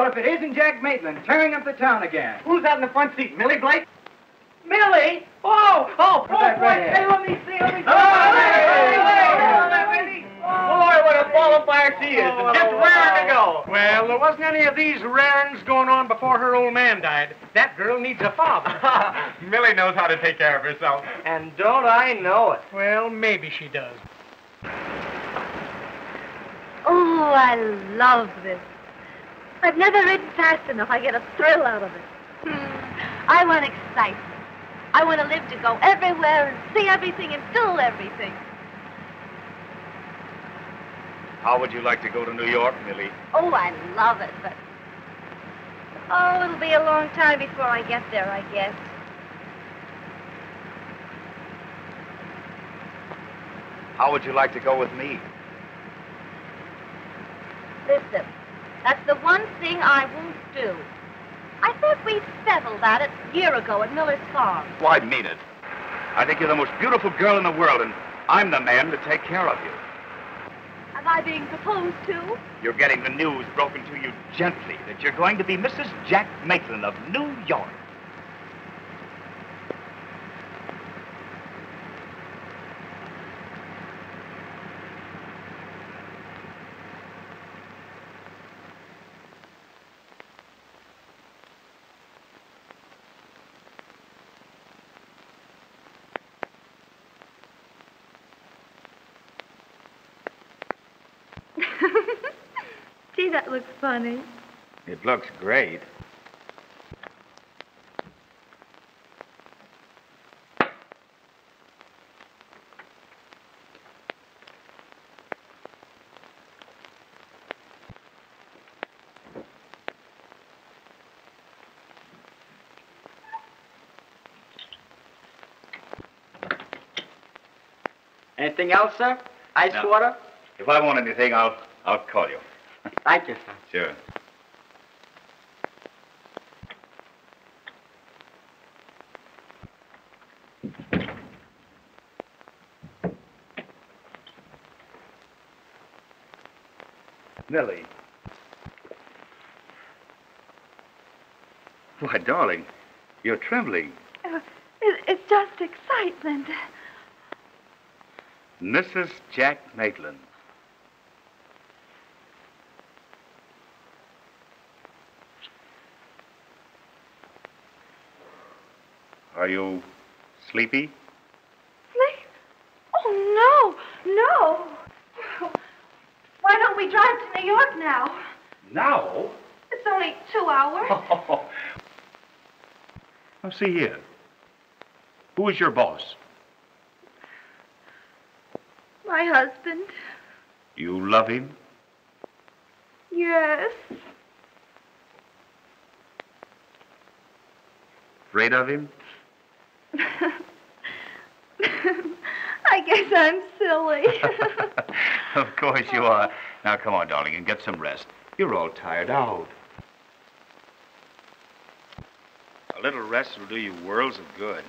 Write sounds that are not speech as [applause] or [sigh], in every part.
Well, if it isn't Jack Maitland tearing up the town again. Who's that in the front seat? Millie Blake? Millie! Oh! Oh, oh Put that boy, right hey, let me see, let me see. Oh, Hey, hey, hey, Boy, what a qualifier she is. and just raring to go. Well, there wasn't any of these rarings going on before her old man died. That girl needs a father. [laughs] Millie knows how to take care of herself. and don't I know it? Well, maybe she does. Oh, I love this. I've never ridden fast enough. I get a thrill out of it. Hmm. I want excitement. I want to live to go everywhere and see everything and do everything. How would you like to go to New York, Millie? Oh, I love it, but. Oh, it'll be a long time before I get there, I guess. How would you like to go with me? Listen, that's the one thing I won't do. I thought we'd settled that a year ago at Miller's Farm. Why, I mean it. I think you're the most beautiful girl in the world, and I'm the man to take care of you. Am I being proposed to? You're getting the news broken to you gently that you're going to be Mrs. Jack Maitland of New York. Gee, that looks funny. It looks great. Anything else, sir? Ice No. water? If I want anything, I'll I'll call you. Thank you, sir. Sure. Millie. Why, darling, you're trembling. Uh, it, it's just excitement. Mrs. Jack Maitland. You sleepy? Sleep? Oh, no, no. Why don't we drive to New York now? Now? It's only two hours. [laughs] now, see here. Who is your boss? My husband. You love him? Yes. Afraid of him? I guess I'm silly. [laughs] of course you are. Now, come on, darling, and get some rest. You're all tired out. A little rest will do you worlds of good.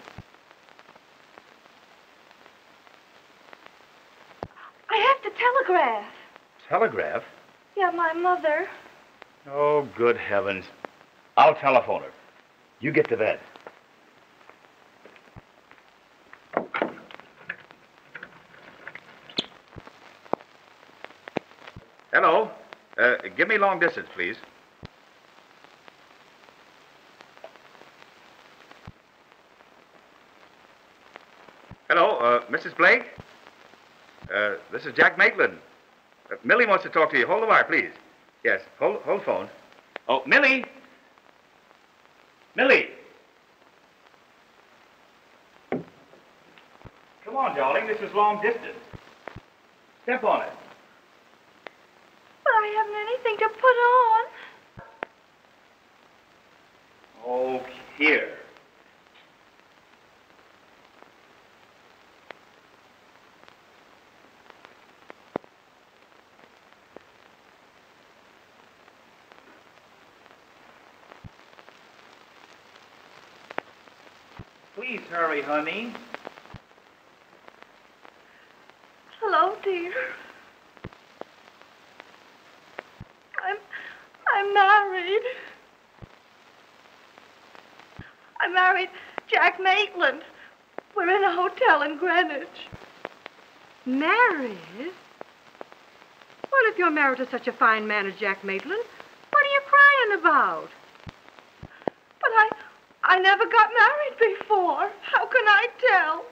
I have to telegraph. Telegraph? Yeah, my mother. Oh, good heavens. I'll telephone her. You get to bed. Hello. Uh, give me long distance, please. Hello, uh, Mrs. Blake? Uh, this is Jack Maitland. Uh, Millie wants to talk to you. Hold the wire, please. Yes, hold, hold phone. Oh, Millie! Millie! Come on, darling. This is long distance. Step on it. But I haven't anything to put on. Oh, here. Please hurry, honey. Hello, dear. I'm I'm married. Jack Maitland. We're in a hotel in Greenwich. Married? Well, if you're married to such a fine man as Jack Maitland, what are you crying about? But I I never got married before. How can I tell?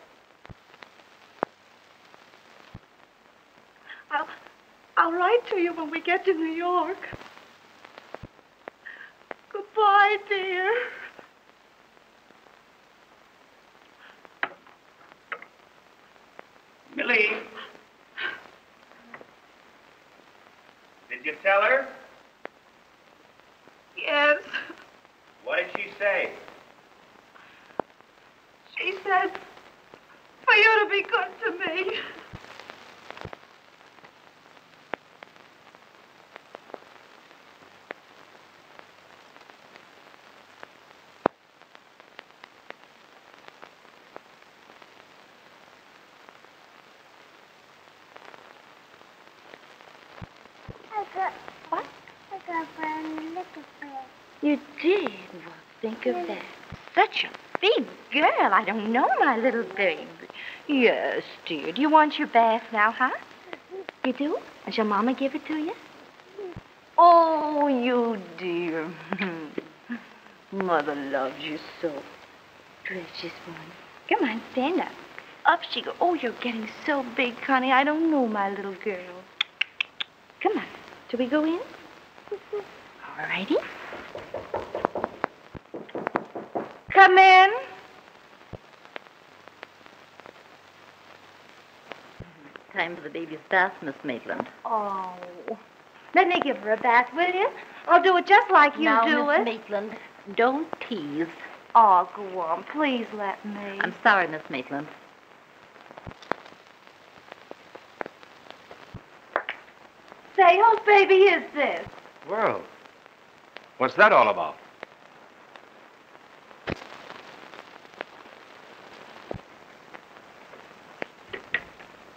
I'll I'll write to you when we get to New York. Goodbye, dear. Millie. Did you tell her? Yes. What did she say? She said for you to be good to me. I got, What? I got brown liquor bread. You did? Well, think of that. Such a big girl. I don't know, my little baby. Yes, dear. Do you want your bath now, huh? You do? And shall Mama give it to you? Oh, you dear. [laughs] Mother loves you so. Precious one. Come on, stand up. Up she goes. Oh, you're getting so big, Connie. I don't know, my little girl. Shall we go in? All righty. Come in. Time for the baby's bath, Miss Maitland. Oh. Let me give her a bath, will you? I'll do it just like you now, do Miss it. Maitland, don't tease. Oh, go on. Please let me. I'm sorry, Miss Maitland. Say, whose baby is this? Well, what's that all about?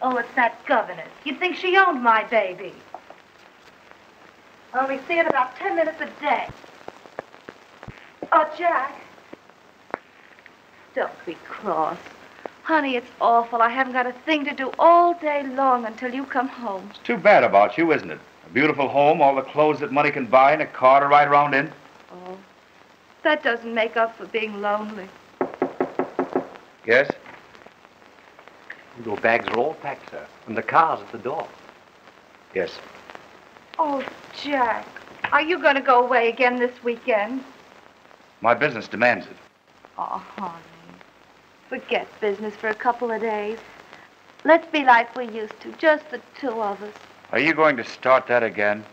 Oh, it's that governess. You'd think she owned my baby. I only see it about ten minutes a day. Oh, Jack. Don't be cross. Honey, it's awful. I haven't got a thing to do all day long until you come home. It's too bad about you, isn't it? A beautiful home, all the clothes that money can buy, and a car to ride around in. Oh. That doesn't make up for being lonely. Yes? Your bags are all packed, sir, and the car's at the door. Yes. Oh, Jack. Are you going to go away again this weekend? My business demands it. Oh, honey. Forget business for a couple of days. Let's be like we used to, just the two of us. Are you going to start that again?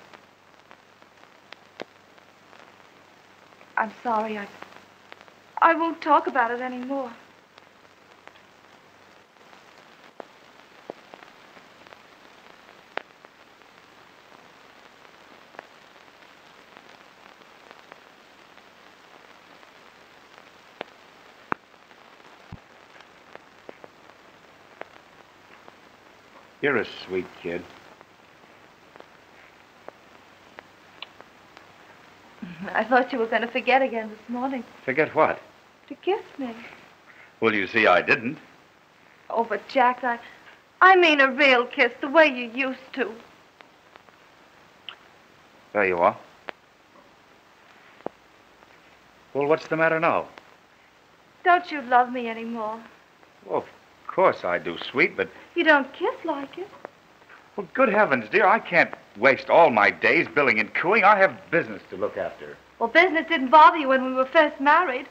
I'm sorry. I, I won't talk about it anymore. You're a sweet kid. I thought you were going to forget again this morning Forget what? to kiss me. Well, you see, I didn't. Oh, but Jack, I, I mean a real kiss, the way you used to. There you are. Well, what's the matter now? Don't you love me anymore? Well, of course I do, sweet, but, You don't kiss like it. well, good heavens, dear, I can't waste all my days billing and cooing. I have business to look after. Well, business didn't bother you when we were first married.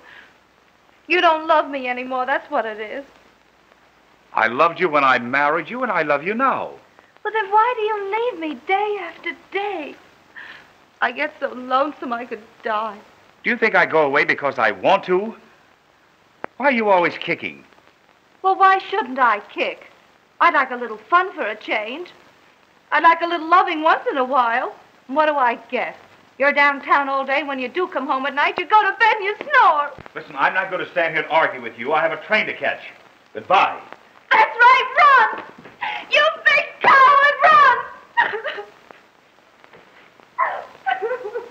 You don't love me anymore, that's what it is. I loved you when I married you, and I love you now. Well, then why do you leave me day after day? I get so lonesome I could die. Do you think I go away because I want to? Why are you always kicking? Well, why shouldn't I kick? I'd like a little fun for a change. I'd like a little loving once in a while. And what do I get? You're downtown all day. When you do come home at night, you go to bed and you snore. Listen, I'm not going to stand here and argue with you. I have a train to catch. Goodbye. That's right, run! You big coward, run! [laughs]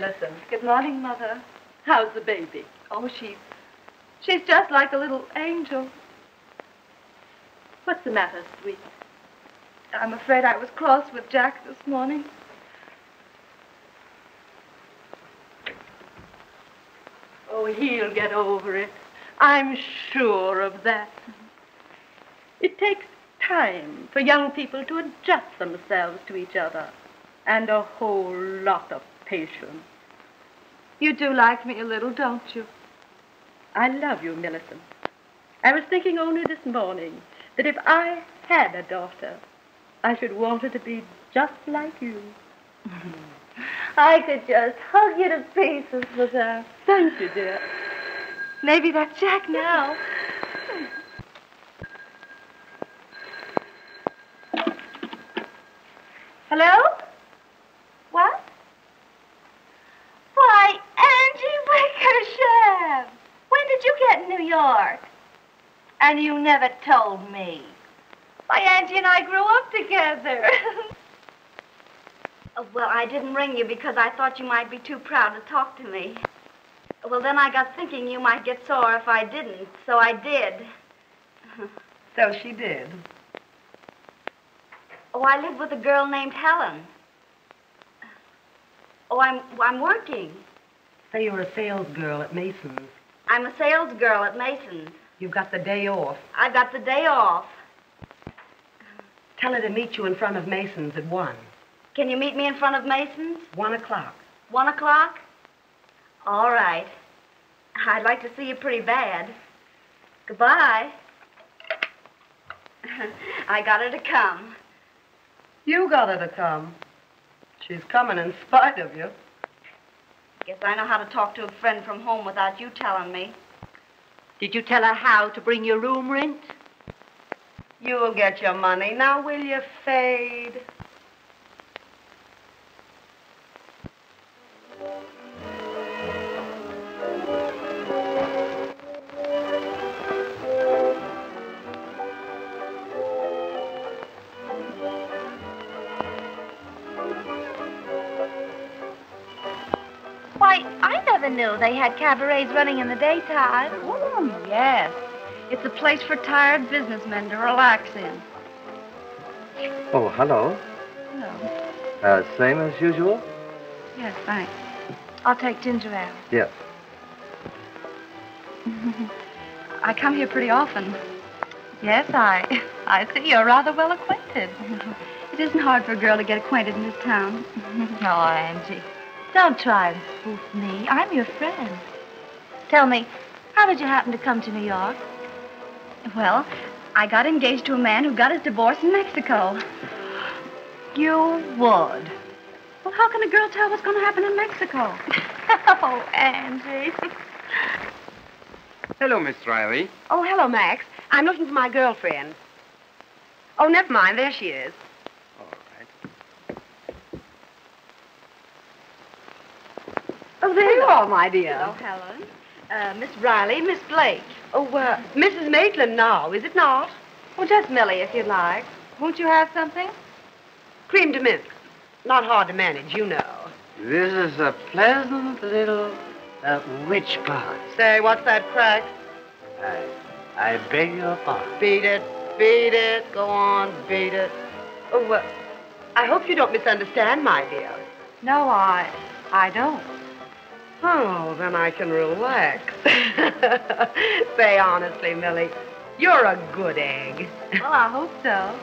Millicent. Good morning, Mother. How's the baby? Oh, she's she's just like a little angel. What's the matter, sweet? I'm afraid I was cross with Jack this morning. Oh, he'll get over it. I'm sure of that. It takes time for young people to adjust themselves to each other, and a whole lot of patience. You do like me a little, don't you? I love you, Millicent. I was thinking only this morning that if I had a daughter, I should want her to be just like you. [laughs] I could just hug you to pieces with her. Thank you, dear. Maybe that's Jack now. Hello? What? York? And you never told me. Why, auntie and I grew up together. [laughs] Oh, well, I didn't ring you because I thought you might be too proud to talk to me. Well, then I got thinking you might get sore if I didn't, so I did. [laughs] So she did. Oh, I live with a girl named Helen. Oh, I'm I'm working. Say you're a sales girl at Mason's. I'm a sales girl at Mason's. You've got the day off. I've got the day off. Tell her to meet you in front of Mason's at 1. Can you meet me in front of Mason's? 1 o'clock. One o'clock? All right. I'd like to see you pretty bad. Goodbye. [laughs] I got her to come. You got her to come. She's coming in spite of you. Guess I know how to talk to a friend from home without you telling me. Did you tell her how to bring your room rent? You'll get your money. Now, will you fade? I never knew they had cabarets running in the daytime. Oh, yes. It's a place for tired businessmen to relax in. Oh, hello. Hello. Uh, same as usual? Yes, thanks. I'll take ginger ale. Yes. [laughs] I come here pretty often. Yes, I [laughs] I see you're rather well acquainted. [laughs] it isn't hard for a girl to get acquainted in this town. Oh, Angie. Don't try to spoof me. I'm your friend. Tell me, how did you happen to come to New York? Well, I got engaged to a man who got his divorce in Mexico. You would. Well, how can a girl tell what's going to happen in Mexico? [laughs] oh, Angie. Hello, Miss Riley. Oh, hello, Max. I'm looking for my girlfriend. Oh, never mind. There she is. All right. Oh, there you are, my dear. Hello, Helen. Uh, Miss Riley, Miss Blake. Oh, uh, Mrs. Maitland now, is it not? Oh, just Millie, if you'd like. Won't you have something? Crème de menthe. Not hard to manage, you know. This is a pleasant little uh, witch pond. Say, what's that crack? I, I beg your pardon. Beat it, beat it. Go on, beat it. Oh, uh, I hope you don't misunderstand, my dear. No, I, I don't. Oh, then I can relax. [laughs] Say honestly, Millie, you're a good egg. Well, I hope so.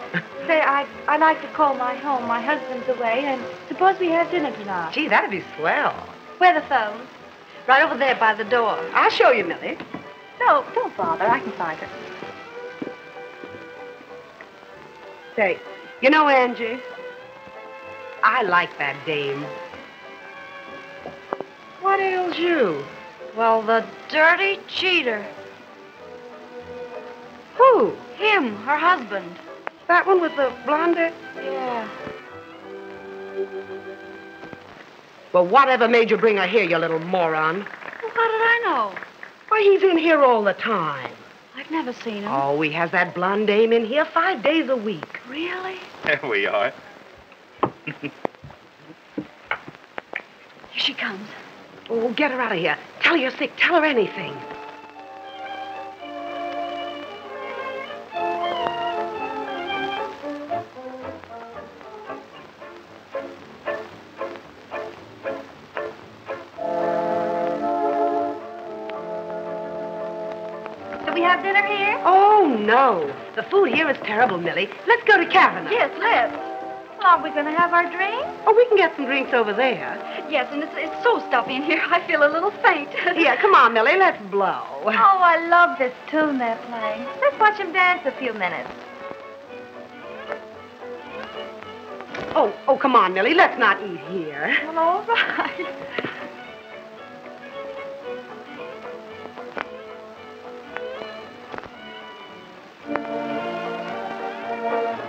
Say, I'd, I'd like to call my home. My husband's away, and suppose we have dinner tonight. Gee, that'd be swell. Where the phone? Right over there by the door. I'll show you, Millie. No, don't bother. I can find it. Say, you know, Angie, I like that dame. What ails you? Well, the dirty cheater. Who? Him, her husband. That one with the blonde hair? Yeah. Well, whatever made you bring her here, you little moron? Well, how did I know? Why, he's in here all the time. I've never seen him. Oh, he has that blonde dame in here five days a week. Really? There we are. here she comes. Oh, get her out of here. Tell her you're sick. Tell her anything. Do we have dinner here? Oh, no. The food here is terrible, Millie. Let's go to Kavanagh. Yes, let's. Well, are we going to have our drink? Oh, we can get some drinks over there. Yes, and it's, it's so stuffy in here, [laughs] I feel a little faint. [laughs] Here, come on, Millie. Let's blow. Oh, I love this tune they're playing. Let's watch them dance a few minutes. Oh, oh, come on, Millie. Let's not eat here. Well, all right.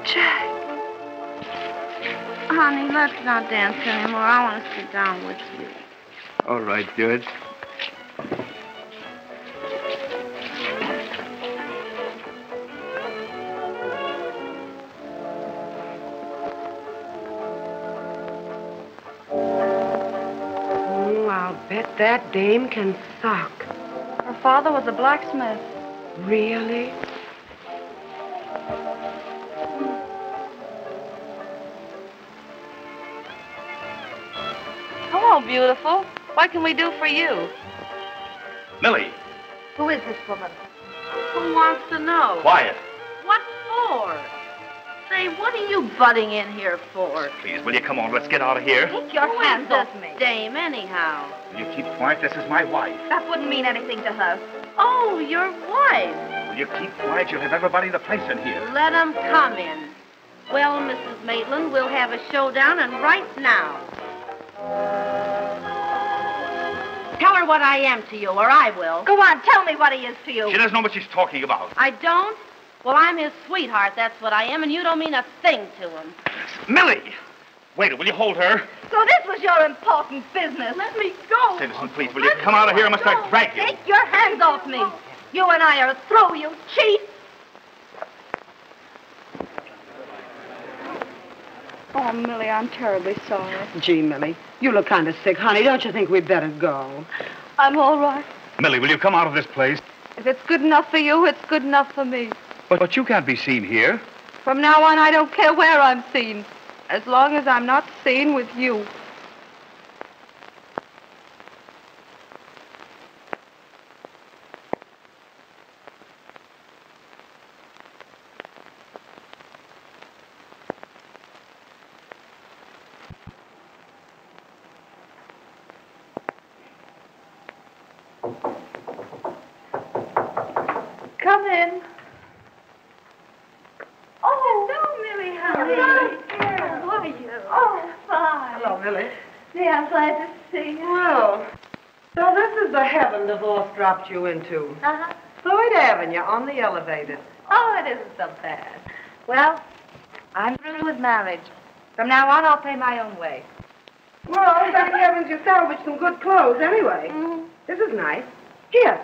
Jack. Honey, let's not dance anymore. I want to sit down with you. All right, good. Oh, I'll bet that dame can sock. Her father was a blacksmith. Really? Hello, beautiful. What can we do for you? Millie, Who is this woman? Who wants to know? quiet. What for? Say, what are you butting in here for? Please, will you come on? Let's get out of here. Take your Who hands off me. dame, anyhow? Will you keep quiet? This is my wife. That wouldn't mean anything to her. Oh, your wife. Will you keep quiet? You'll have everybody in the place in here. Let 'em come in. Well, Mrs. Maitland, we'll have a showdown, and right now. Tell her what I am to you, or I will. Go on, tell me what he is to you. She doesn't know what she's talking about. I don't? Well, I'm his sweetheart, that's what I am, and you don't mean a thing to him. Millie! Wait, will you hold her? So this was your important business. Let me go. Citizen, please, will you come out of here? I must I drag you. Take your hands off me. You and I are through, you cheat. Oh, Millie, I'm terribly sorry. Gee, Millie, you look kind of sick. Honey, don't you think we'd better go? I'm all right. Millie, will you come out of this place? If it's good enough for you, it's good enough for me. But, but you can't be seen here. From now on, I don't care where I'm seen, as long as I'm not seen with you. Come in. Oh, hello, Millie, honey. Hello, How are you? Oh, fine. Hello, Millie. Yeah, I'm glad to see you. Well, so this is the heaven divorce dropped you into. Uh-huh. Floyd Avenue on the elevator. Oh, it isn't so bad. Well, I'm through with marriage. From now on, I'll pay my own way. Well, thank heavens you salvaged some good clothes anyway. Mm-hmm. This is nice. Here,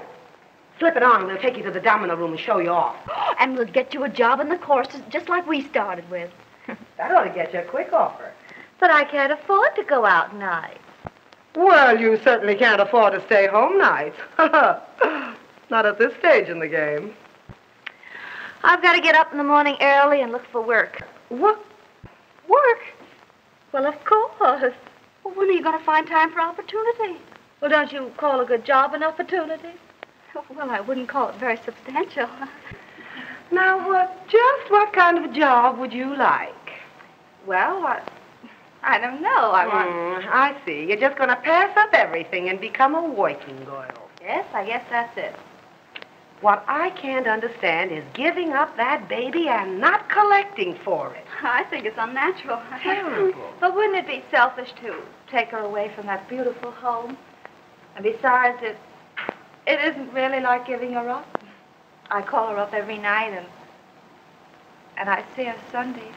slip it on and we'll take you to the domino room and show you off. [gasps] And we'll get you a job in the courses just like we started with. [laughs] That ought to get you a quick offer. But I can't afford to go out nights. Well, you certainly can't afford to stay home nights. [laughs] Not at this stage in the game. I've got to get up in the morning early and look for work. What? Work? Well, of course. Well, when are you going to find time for opportunity? Well, don't you call a good job an opportunity? Well, I wouldn't call it very substantial. Now, what, just what kind of a job would you like? Well, I, I don't know. I want. Hmm, I see. You're just going to pass up everything and become a working girl. Yes, I guess that's it. What I can't understand is giving up that baby and not collecting for it. [laughs] I think it's unnatural. [laughs] Terrible. but wouldn't it be selfish to take her away from that beautiful home? And besides, it it isn't really like giving her up. I call her up every night and and I see her Sundays.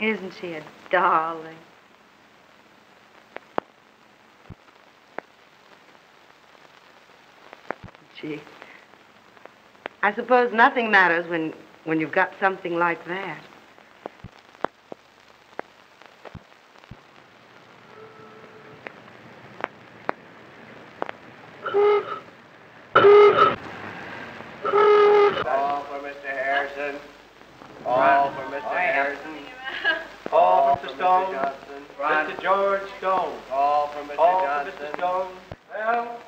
Isn't she a darling? Gee. I suppose nothing matters when when you've got something like that. All for Mr. Harrison. All for Mr. Harrison. All for Mr. Stone. Mr. George Stone. All for Mr. All for Mr. Stone. Well,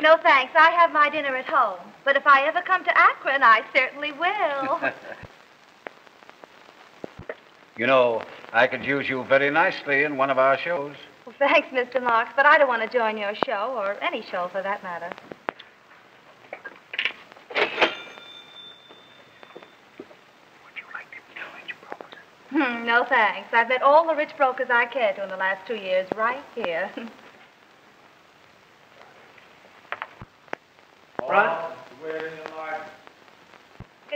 No thanks. I have my dinner at home. But if I ever come to Akron, I certainly will. [laughs] You know, I could use you very nicely in one of our shows. well, thanks, Mr. Marks, but I don't want to join your show, or any show for that matter. Wouldn't you like hmm, no thanks. I've met all the rich brokers I care to in the last two years right here. [laughs] front.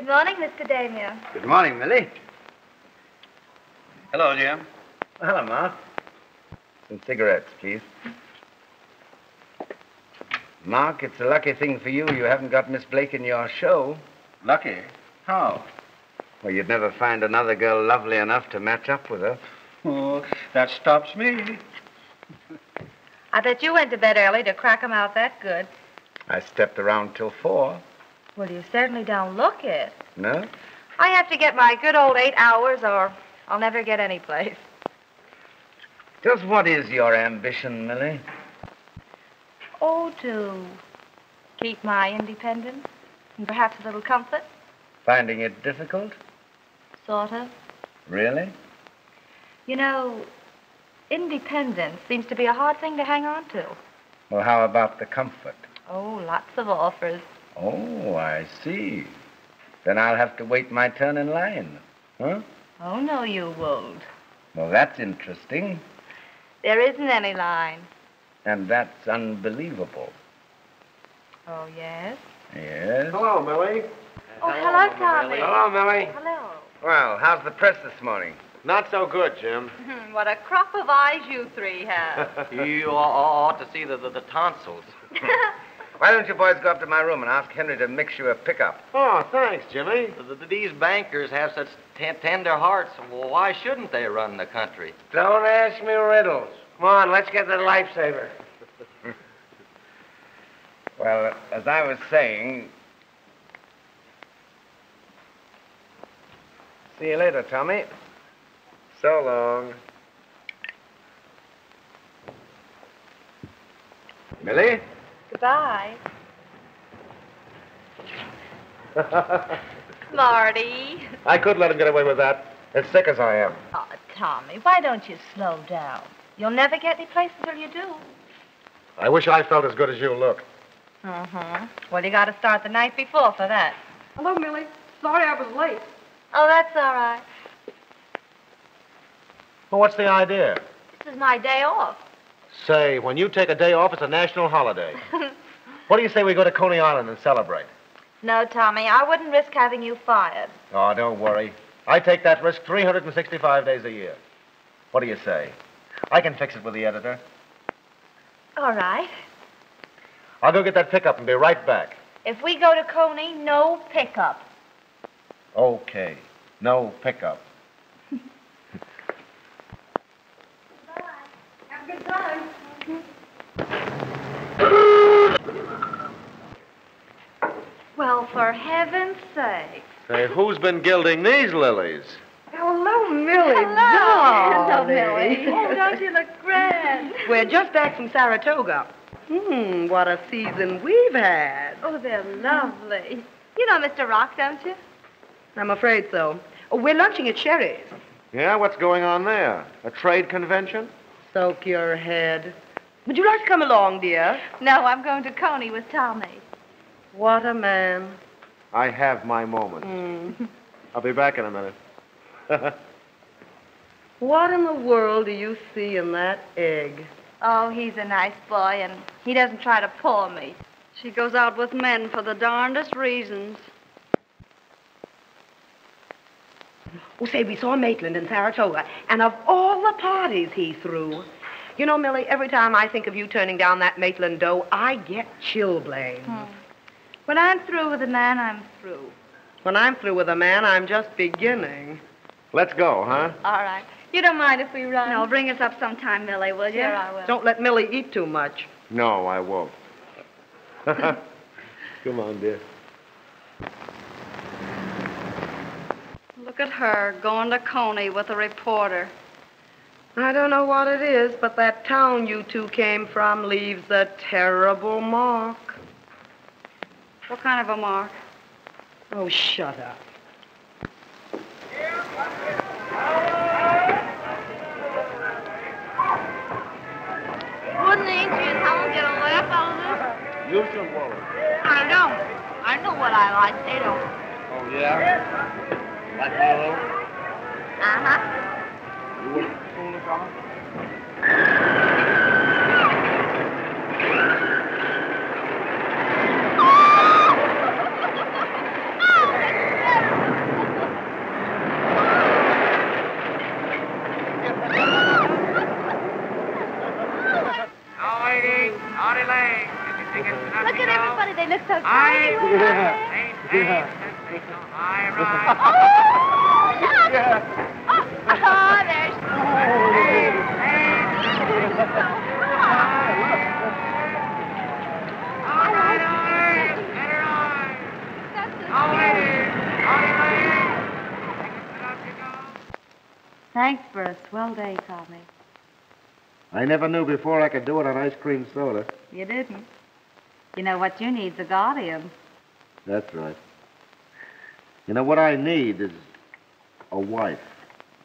Good morning, Mr. Damier. Good morning, Millie. Hello, Jim. Hello, Mark. Some cigarettes, please. Mark, it's a lucky thing for you you haven't got Miss Blake in your show. Lucky? How? Well, you'd never find another girl lovely enough to match up with her. Oh, that stops me. I bet you went to bed early to crack 'em out that good. I stepped around till four. Well, you certainly don't look it. No? I have to get my good old eight hours, or I'll never get any place. Just what is your ambition, Millie? Oh, to keep my independence and perhaps a little comfort, Finding it difficult? sort of. Really? You know, independence seems to be a hard thing to hang on to. Well, how about the comfort? Oh, lots of offers. Oh, I see. Then I'll have to wait my turn in line. Huh? Oh, no, you won't. Well, that's interesting. There isn't any line. And that's unbelievable. Oh, yes? Yes? Hello, Millie. Oh, hello, Tommy. Hello, Millie. Hello. Well, how's the press this morning? Not so good, Jim. [laughs] what a crop of eyes you three have. [laughs] You ought ought to see the, the, the tonsils. [laughs] Why don't you boys go up to my room and ask Henry to mix you a pickup? Oh, thanks, Jimmy. The- the- These bankers have such ten- tender hearts. Well, why shouldn't they run the country? Don't ask me riddles. Come on, let's get the lifesaver. [laughs] Well, as I was saying. See you later, Tommy. So long. Millie? Goodbye. [laughs] Marty. I could let him get away with that. As sick as I am. Oh, Tommy, why don't you slow down? You'll never get any place until you do. I wish I felt as good as you look. Mm-hmm. Well, you got to start the night before for that. Hello, Millie. Sorry I was late. Oh, that's all right. Well, what's the idea? This is my day off. Say, when you take a day off, it's a national holiday. [laughs] What do you say we go to Coney Island and celebrate? no, Tommy, I wouldn't risk having you fired. Oh, don't worry. I take that risk 365 days a year. What do you say? I can fix it with the editor. All right. I'll go get that pickup and be right back. If we go to Coney, no pickup. Okay. No pickup. A good time. Well, for heaven's sake. Say, who's been gilding these lilies? Hello, Millie. Hello, darling. Millie. Oh, don't you look grand? We're just back from Saratoga. Hmm, what a season we've had. Oh, they're lovely. You know Mr. Rock, don't you? I'm afraid so. Oh, we're lunching at Sherry's. Yeah, what's going on there? A trade convention? Soak your head. Would you like to come along, dear? No, I'm going to Coney with Tommy. What a man. I have my moment. Hmm. I'll be back in a minute. [laughs] What in the world do you see in that egg? Oh, he's a nice boy, and he doesn't try to pull me. She goes out with men for the darndest reasons. Say, we saw Maitland in Saratoga, and of all the parties he threw. You know, Millie, every time I think of you turning down that Maitland dough, I get chilblains. Hmm. When I'm through with a man, I'm through. When I'm through with a man, I'm just beginning. Let's go, huh? All right. You don't mind if we run? No, bring us up sometime, Millie, will you? Sure, I will. Don't let Millie eat too much. No, I won't. [laughs] [laughs] Come on, dear. Look at her going to Coney with a reporter. I don't know what it is, but that town you two came from leaves a terrible mark. What kind of a mark? Oh, shut up. Wouldn't Angie and Helen get a laugh out of this? You should worry. I know. I know what I like. They don't. Oh, yeah? Like Willow? Uh-huh. You wouldn't fool us on? Look at everybody. They look so tiny. Oh, look. Oh, there's... Thanks for a swell day, Tommy. I never knew before I could do it on ice cream soda. You didn't. You know what you need's a guardian. That's right. You know what I need is a wife.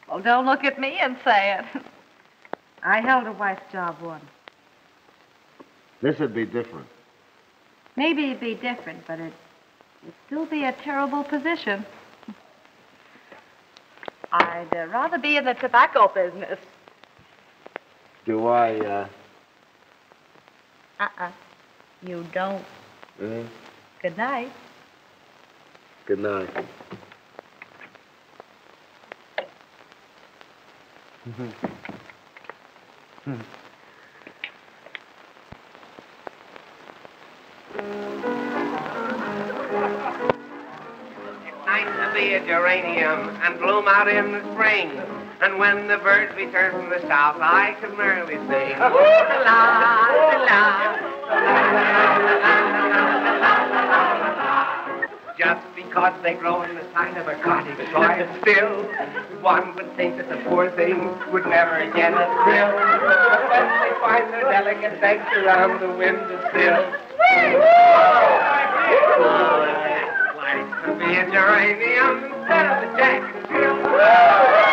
Well, don't look at me and say it. I held a wife's job once. This would be different. Maybe it'd be different, but it, it'd still be a terrible position. I'd uh, rather be in the tobacco business. Do I, uh, Uh-uh. You don't. uh Good night. Good night. nice to be a geranium and bloom out in the spring. And when the birds return from the south, I can merrily sing. [laughs] Just because they grow in the side of a cottage, quiet still, one would think that the poor things would never get a thrill. But when they find their delicate legs around the windowsill, Nice to be a geranium instead of a jack and Jill.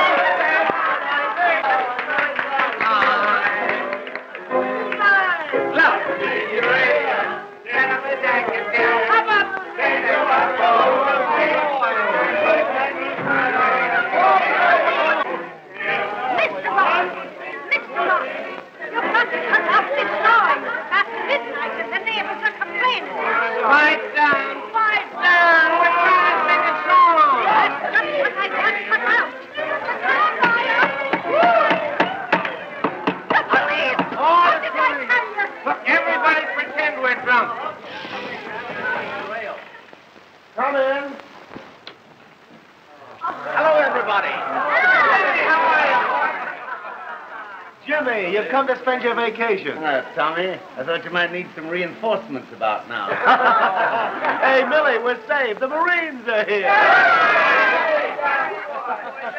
Everybody pretend we're drunk. Come in. Hello, everybody. Jimmy, you've come to spend your vacation. Uh, Tommy, I thought you might need some reinforcements about now. [laughs] hey, Millie, we're saved. The Marines are here.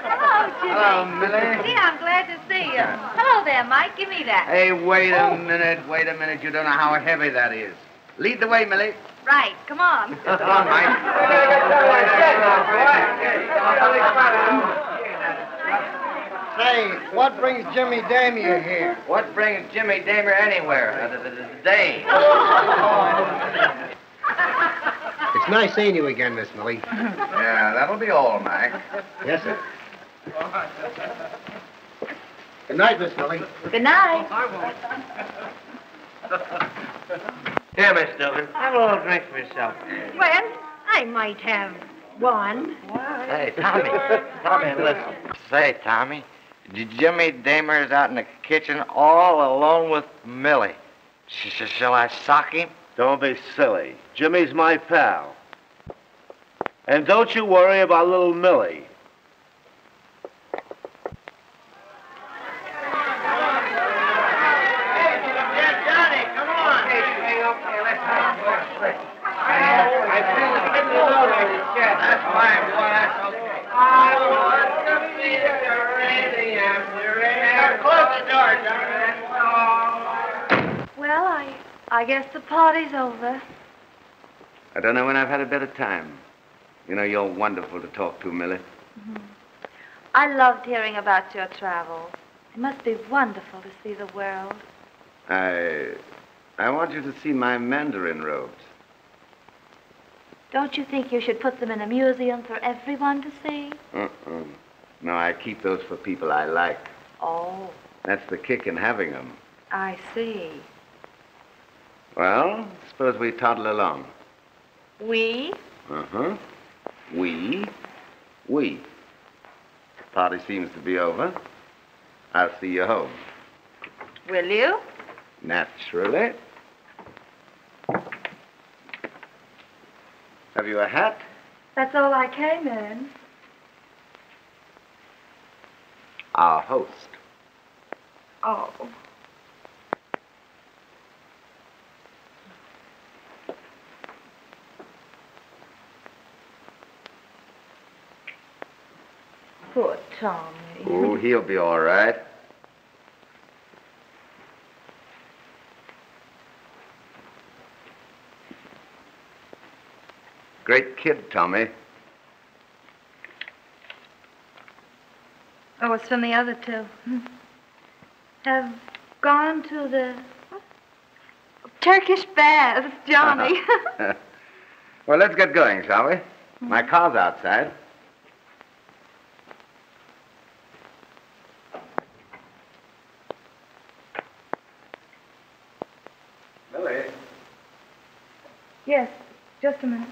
Hello, Jimmy. Hello, Millie. Gee, I'm glad to see you. Hello there, Mike. Give me that. Hey, wait Oh. a minute, wait a minute. You don't know how heavy that is. Lead the way, Millie. Right. Come on. Come on, Mike. Say, what brings Jimmy Damier here? What brings Jimmy Damier anywhere? The, the, the day. [laughs] It's nice seeing you again, Miss Millie. Yeah, that'll be all, Mike. Yes, sir. Good night, Miss Millie. Good night. [laughs] Here, Miss Dillon, have a little drink for yourself. Well, I might have one. Hey, Tommy. Tommy, listen. Say, Tommy, Jimmy Damier is out in the kitchen all alone with Millie. Sh- sh- shall I sock him? Don't be silly. Jimmy's my pal. And don't you worry about little Millie. That's fine, boy, that's okay. I want to be the rainy after rain. Close the door, darling. Well, I, guess the party's over. I don't know when I've had a better time. You know, you're wonderful to talk to, Millie. Mm-hmm. I loved hearing about your travels. It must be wonderful to see the world. I. I want you to see my mandarin robes. Don't you think you should put them in a museum for everyone to see? Uh-uh. No, I keep those for people I like. Oh, That's the kick in having them. I see. Well, suppose we toddle along. We? Uh-huh. We. We. Party seems to be over. I'll see you home. Will you? Naturally. Have you a hat? That's all I came in. Our host. Oh. Poor Tommy. [laughs] Oh, he'll be all right. Great kid, Tommy. Oh, it's from the other two. Hmm. Have gone to the Turkish baths, Johnny. [laughs] [laughs] well, let's get going, shall we? My car's outside. Millie. Yes, just a minute.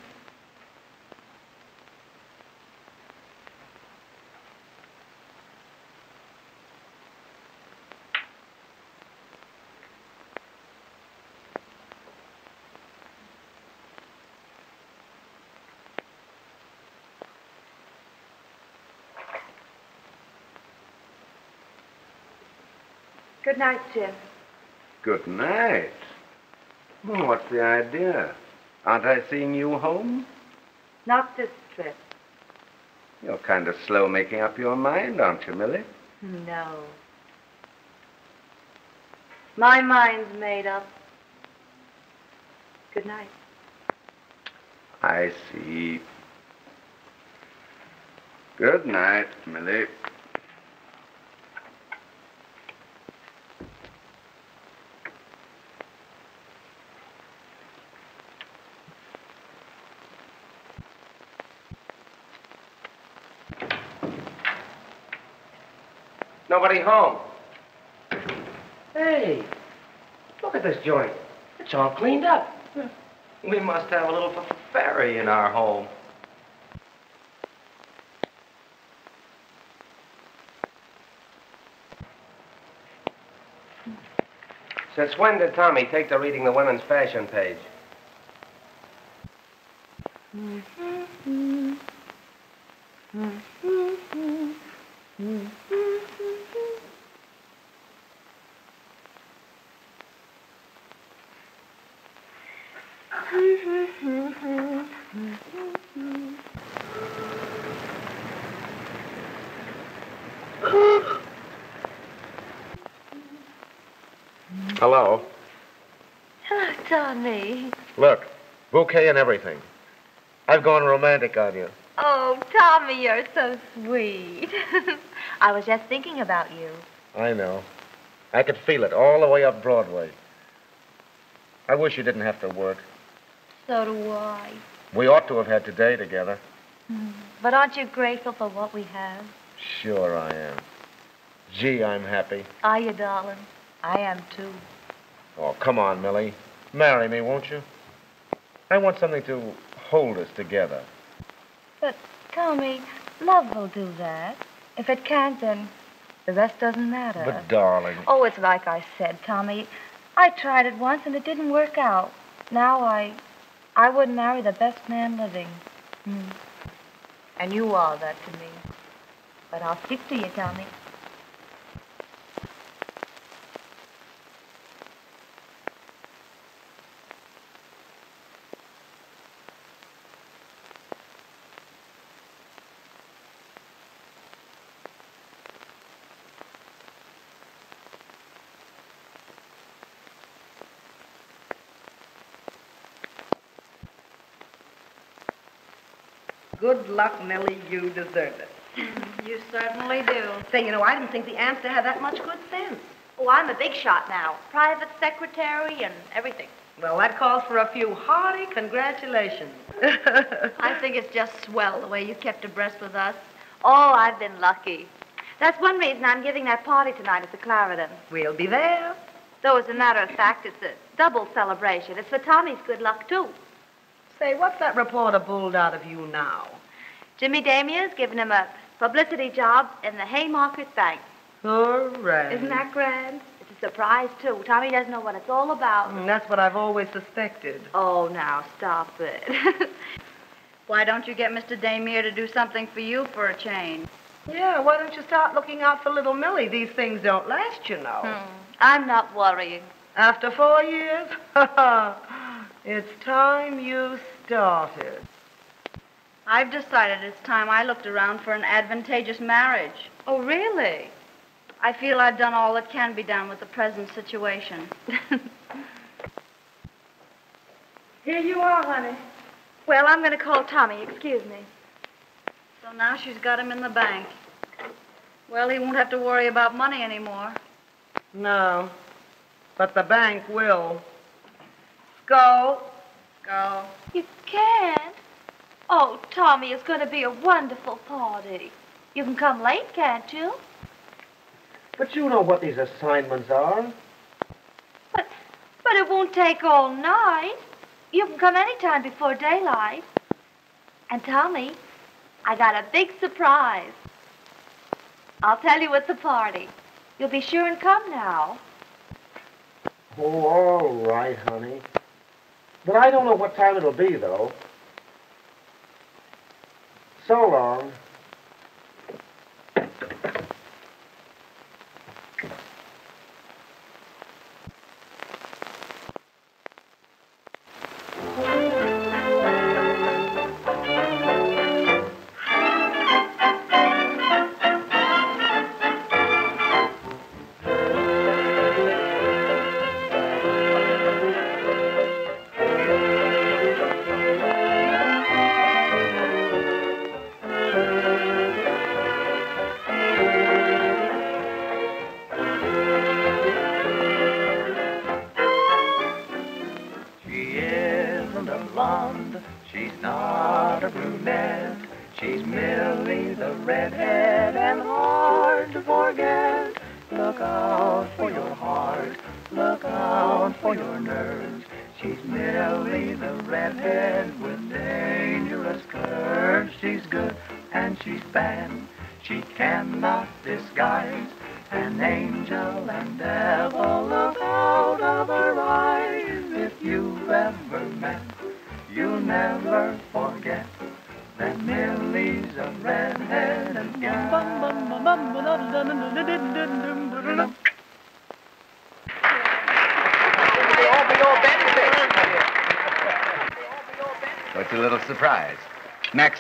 Good night, Jim. Good night. Oh, what's the idea? Aren't I seeing you home? Not this trip. You're kind of slow making up your mind, aren't you, Millie? No. My mind's made up. Good night. I see. Good night, Millie. Nobody home. Hey, look at this joint. It's all cleaned up. We must have a little fairy in our home. Since when did Tommy take to reading the women's fashion page? Hello. Hello, Tommy. Look, bouquet and everything. I've gone romantic on you. Oh, Tommy, you're so sweet. [laughs] I was just thinking about you. I know. I could feel it all the way up Broadway. I wish you didn't have to work. So do I. We ought to have had today together. Hmm. But aren't you grateful for what we have? Sure I am. Gee, I'm happy. Are you, darling? I am too. Oh, come on, Millie. Marry me, won't you? I want something to hold us together. But, Tommy, love will do that. If it can't, then the rest doesn't matter. But, darling, Oh, it's like I said, Tommy. I tried it once and it didn't work out. Now I, I wouldn't marry the best man living. Hmm. And you are that to me. But I'll stick to you, Tommy. Good luck, Millie. You deserve it. You certainly do. Say, you know, I didn't think the Amster had that much good sense. Oh, I'm a big shot now. Private secretary and everything. Well, that calls for a few hearty congratulations. [laughs] I think it's just swell the way you kept abreast with us. Oh, I've been lucky. That's one reason I'm giving that party tonight at the Clarendon. We'll be there. Though, as a matter of fact, it's a double celebration. It's for Tommy's good luck, too. Say, what's that reporter bulled out of you now? Jimmy Damier's given him a publicity job in the Haymarket Bank. Hooray. Isn't that grand? It's a surprise, too. Tommy doesn't know what it's all about. Mm, that's what I've always suspected. Oh, now, stop it. [laughs] Why don't you get Mr. Damier to do something for you for a change? Yeah, why don't you start looking out for little Millie? These things don't last, you know. Hmm. I'm not worrying. After four years? [laughs] it's time you started. I've decided it's time I looked around for an advantageous marriage. Oh, really? I feel I've done all that can be done with the present situation. [laughs] Here you are, honey. Well, I'm going to call Tommy. Excuse me. So now she's got him in the bank. Well, he won't have to worry about money anymore. No, but the bank will. Go. Go. You can't. Oh, Tommy, it's going to be a wonderful party. You can come late, can't you? But you know what these assignments are. But, but it won't take all night. You can come any time before daylight. And Tommy, I got a big surprise. I'll tell you at the party. You'll be sure and come now. Oh, all right, honey. But I don't know what time it'll be, though. So long.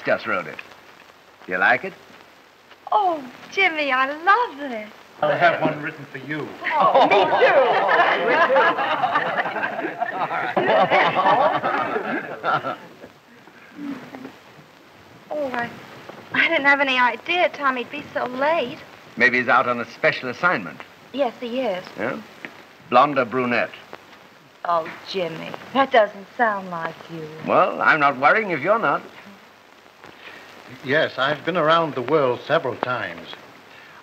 Just wrote it. Do you like it? Oh, Jimmy, I love this. I'll have one written for you. Oh, me too. [laughs] Oh, I, I didn't have any idea Tommy'd be so late. Maybe he's out on a special assignment. Yes, he is. Yeah? Blonde or brunette? Oh, Jimmy, that doesn't sound like you. Well, I'm not worrying if you're not. Yes, I've been around the world several times.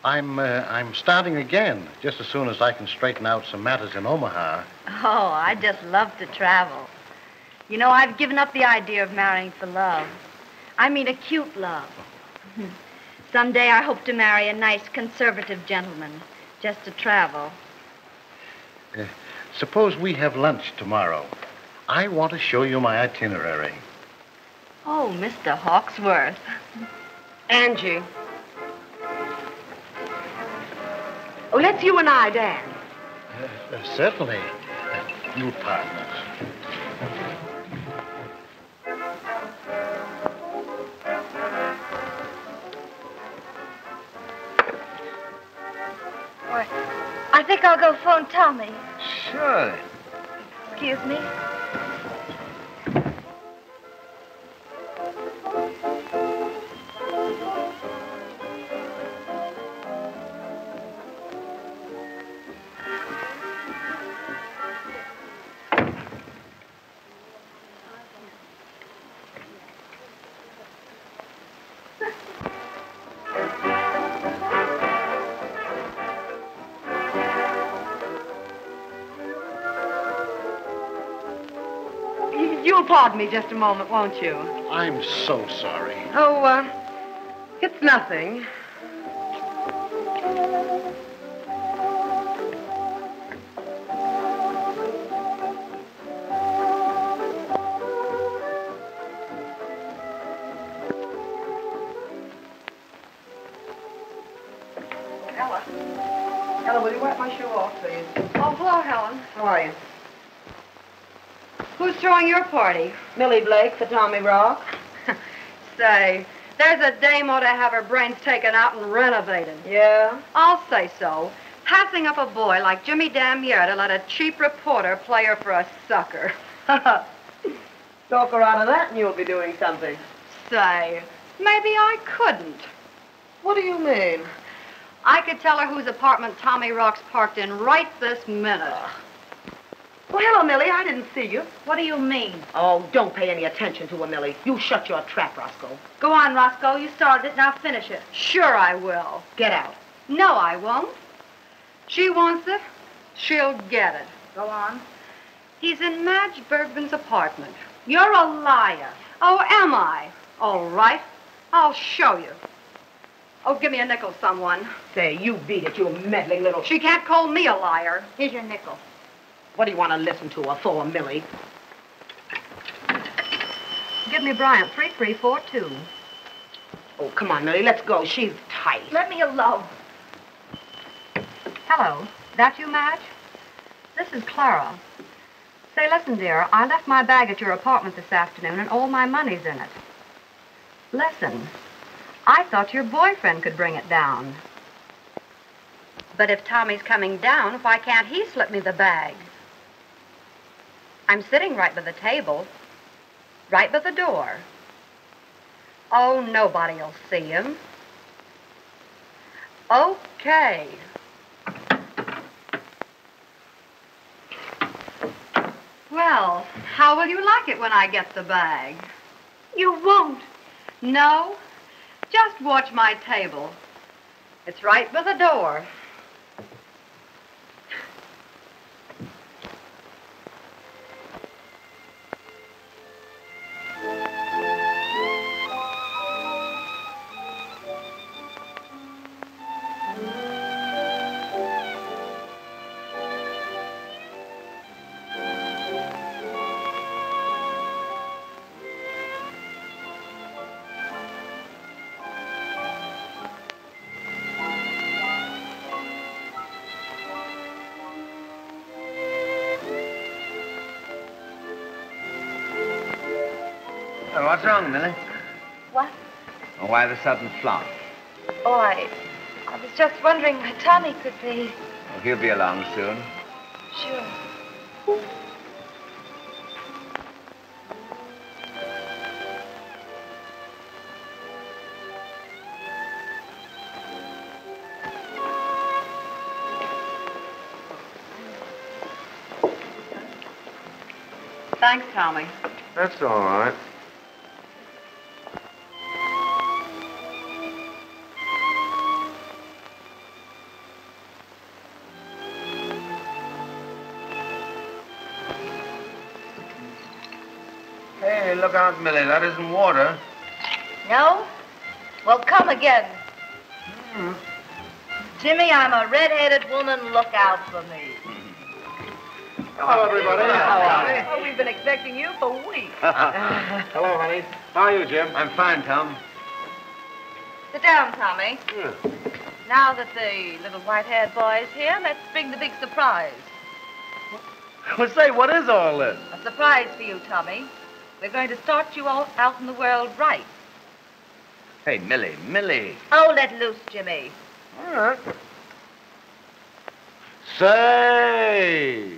I'm uh, I'm starting again just as soon as I can straighten out some matters in Omaha. Oh, I just love to travel. You know, I've given up the idea of marrying for love. I mean a cute love. [laughs] Someday I hope to marry a nice conservative gentleman just to travel. Uh, suppose we have lunch tomorrow. I want to show you my itinerary. Oh, Mr. Hawksworth. Angie. Oh, let's you and I, Dan. Uh, uh, certainly, uh, you partners. Why, I think I'll go phone Tommy. Sure. Excuse me. Pardon me just a moment, won't you? I'm so sorry. Oh, uh, it's nothing. Throwing your party? Millie Blake for Tommy Rock. [laughs] Say, there's a dame ought to have her brains taken out and renovated. Yeah? I'll say so. Passing up a boy like Jimmy Damier to let a cheap reporter play her for a sucker. [laughs] Talk her out of that and you'll be doing something. Say, maybe I couldn't. What do you mean? I could tell her whose apartment Tommy Rock's parked in right this minute. Well, hello, Millie. I didn't see you. What do you mean? Oh, don't pay any attention to her, Millie. You shut your trap, Roscoe. Go on, Roscoe. You started it. Now finish it. Sure I will. Get out. No, I won't. She wants it. She'll get it. Go on. He's in Madge Bergman's apartment. You're a liar. Oh, am I? All right. I'll show you. Oh, give me a nickel, someone. Say, you beat it, you meddling little... She can't call me a liar. Here's your nickel. What do you want to listen to her for, Millie? Give me Bryant. 3342. Oh, come on, Millie. Let's go. She's tight. Let me alone. Hello. That you, Madge? This is Clara. Say, listen, dear. I left my bag at your apartment this afternoon, and all my money's in it. Listen. I thought your boyfriend could bring it down. But if Tommy's coming down, why can't he slip me the bag? I'm sitting right by the table, right by the door. Oh, nobody'll see him. Okay. Well, how will you like it when I get the bag? You won't. No? Just watch my table. It's right by the door. What's wrong, Millie? What? Oh, why the sudden flop? Oh, I, I was just wondering where Tommy could be. Oh, he'll be along soon. Sure. Thanks, Tommy. That's all right. Look out, Millie. That isn't water. No? Well, come again. Hmm. Jimmy, I'm a red-headed woman. Look out for me. Hello, everybody. How Oh, we've been expecting you for weeks. [laughs] Hello, honey. How are you, Jim? I'm fine, Tom. Sit down, Tommy. Now that the little white-haired boy is here, let's bring the big surprise. Well, say, what is all this? A surprise for you, Tommy. We're going to start you all out in the world right. Hey, Millie, Millie. Oh, let loose, Jimmy. All right. Say.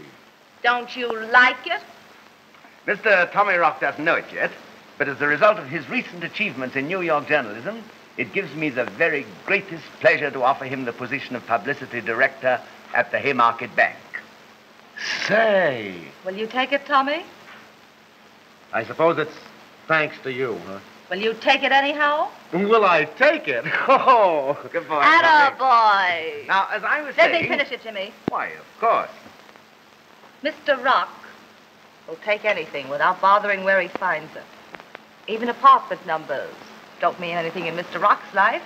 Don't you like it? Mr. Tommy Rock doesn't know it yet, but as a result of his recent achievements in New York journalism, it gives me the very greatest pleasure to offer him the position of publicity director at the Haymarket Bank. Say. Will you take it, Tommy? I suppose it's thanks to you, huh? Will you take it anyhow? Will I take it? [laughs] Oh. Good boy. Atta boy. Now, as I was Let saying... Let me finish it, Jimmy. Why, of course. Mr. Rock will take anything without bothering where he finds it. Even apartment numbers don't mean anything in Mr. Rock's life.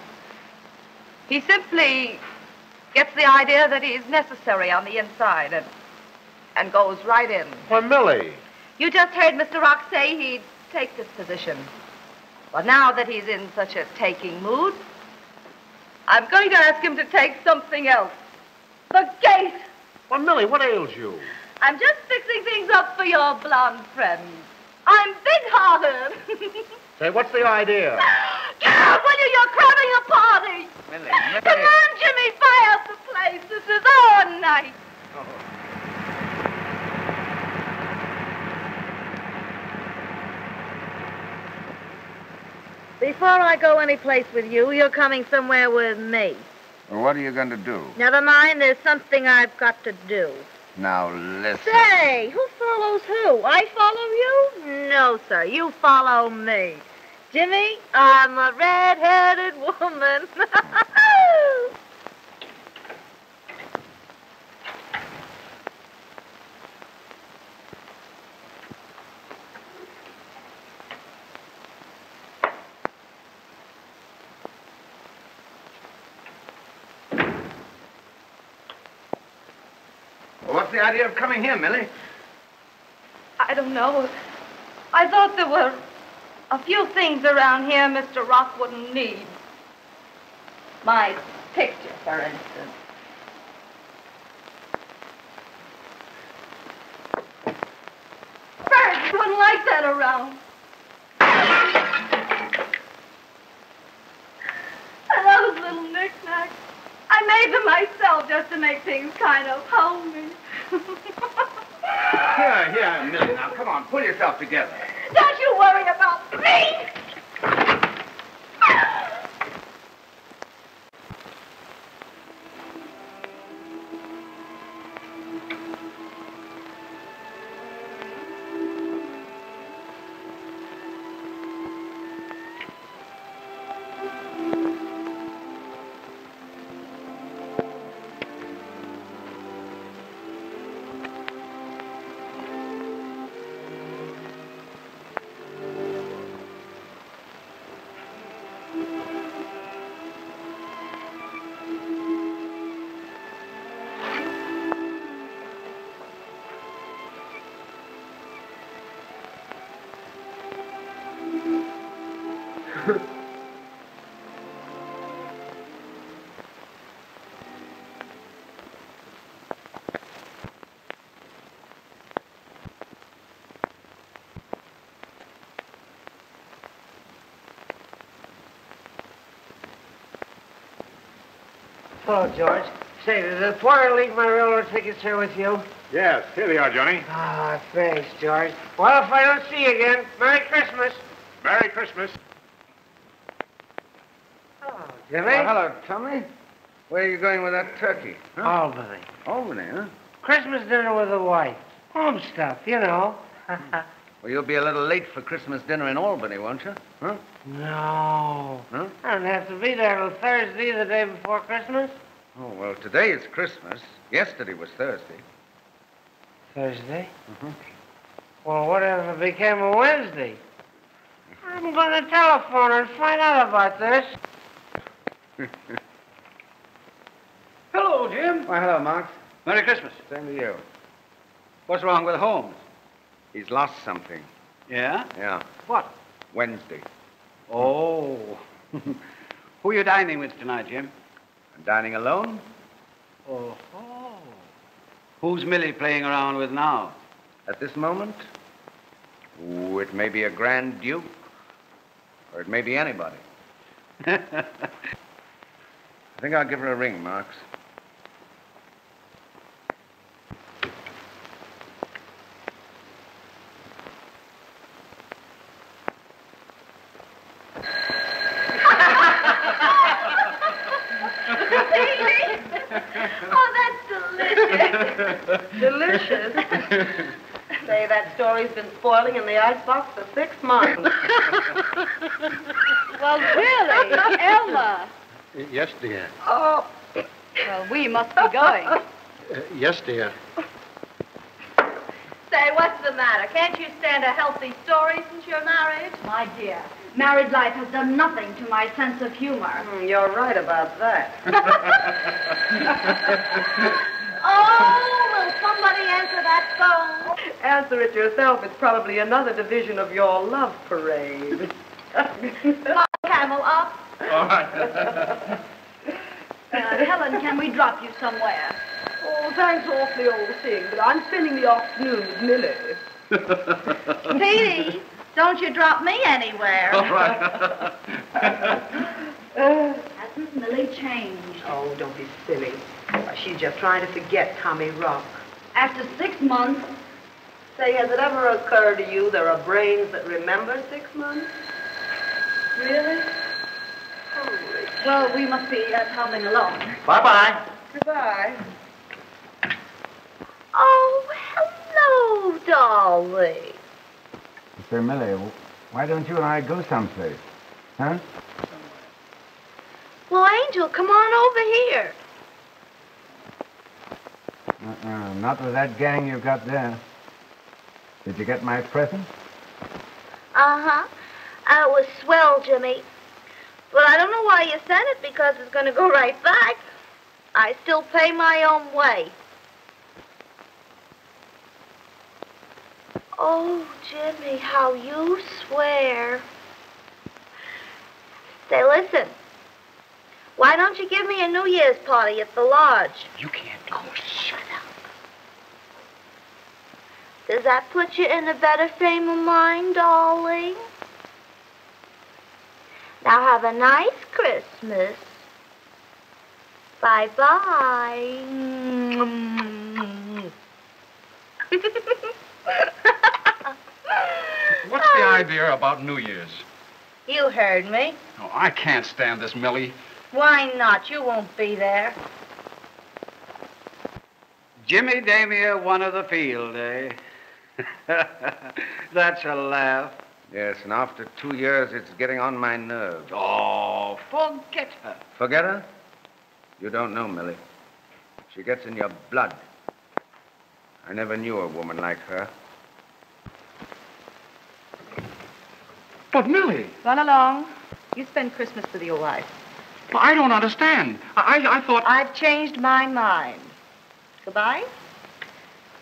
He simply gets the idea that he's necessary on the inside and and goes right in. Why, Millie. You just heard Mr. Rock say he'd take this position. Well, now that he's in such a taking mood, I'm going to ask him to take something else. The gate! Well, Millie, what ails you? I'm just fixing things up for your blonde friend. I'm big-hearted. [laughs] Say, what's the idea? Get out, will you? You're cramming a party. Millie, Come on, Jimmy, fire up the place. This is our night. Oh. Before I go any place with you, you're coming somewhere with me. Well, what are you going to do? Never mind, there's something I've got to do. Now, listen. Say, who follows who? I follow you? No, sir, you follow me. Jimmy, I'm a red-headed woman. [laughs] the idea of coming here, Millie? I don't know. I thought there were a few things around here Mr. Rock wouldn't need. My picture, for instance. Birds wouldn't like that around. And those little knickknacks. I made them myself just to make things kind of homey. Here, here, Millie, now, come on, pull yourself together. Don't you worry about me! Hello, George. Say, did the porter leave my railroad tickets here with you? Yes, here they are, Johnny. Ah, thanks, George. Well, if I don't see you again, Merry Christmas. Merry Christmas. Jimmy? Well, hello, Tommy. Where are you going with that turkey? Huh? Albany. Albany, huh? Christmas dinner with the wife. Home stuff, you know. [laughs] Well, you'll be a little late for Christmas dinner in Albany, won't you? Huh? no. Huh? I don't have to be there till Thursday, the day before Christmas. Oh, well, today is Christmas. Yesterday was Thursday. Thursday? Mm-hmm. Well, what if it became a Wednesday? I'm going to telephone and find out about this. [laughs] Hello, Jim. Why, hello, Mark. Merry Christmas. Same to you. What's wrong with Holmes? He's lost something. Yeah? Yeah. What? Wednesday. Oh. [laughs] Who are you dining with tonight, Jim? I'm dining alone? Oh. oh. Who's Millie playing around with now? At this moment? Ooh, it may be a Grand Duke, or it may be anybody. [laughs] I think I'll give her a ring, Marks. oh, that's delicious. Delicious. Say, that story's been spoiling in the icebox for six months. [laughs] Well, really, Elma. Yes, dear. Oh. Well, we must be going. [laughs] Uh, yes, dear. Say, what's the matter? Can't you stand a healthy story since you're married? My dear, married life has done nothing to my sense of humor. Hmm, you're right about that. [laughs] Oh, will somebody answer that phone? Answer it yourself. It's probably another division of your love parade. Camel up. All right. Uh, Helen, can we drop you somewhere? Oh, thanks awfully, old thing, but I'm spending the afternoon with Millie. Petey, don't you drop me anywhere. All right. Hasn't Millie changed? Oh, don't be silly. Why, She's just trying to forget Tommy Rock. After six months, Say, has it ever occurred to you there are brains that remember six months? really? Holy Well, we must be uh, tumbling along. Bye-bye. Goodbye. Oh, hello, darling. Mr. Millie, why don't you and I go someplace? Huh? Well, Angel, come on over here. Uh-uh, not with that gang you've got there. Did you get my present? Uh-huh. Uh, it was swell, Jimmy. But I don't know why you sent it because it's going to go right back. I still pay my own way. Oh, Jimmy, how you swear. Say, listen. Why don't you give me a New Year's party at the lodge? You can't do Oh, shut up. Does that put you in a better frame of mind, darling? Now have a nice Christmas. Bye bye. What's the [laughs] idea about New Year's? you heard me. Oh, I can't stand this, Millie. Why not? You won't be there. Jimmy Damier won of the field, eh? [laughs] That's a laugh. Yes, and after two years, it's getting on my nerves. Oh, forget her. Forget her? You don't know, Millie. She gets in your blood. I never knew a woman like her. But, Millie, Run along. You spend Christmas with your wife. I don't understand. I, I thought. I've changed my mind. Goodbye.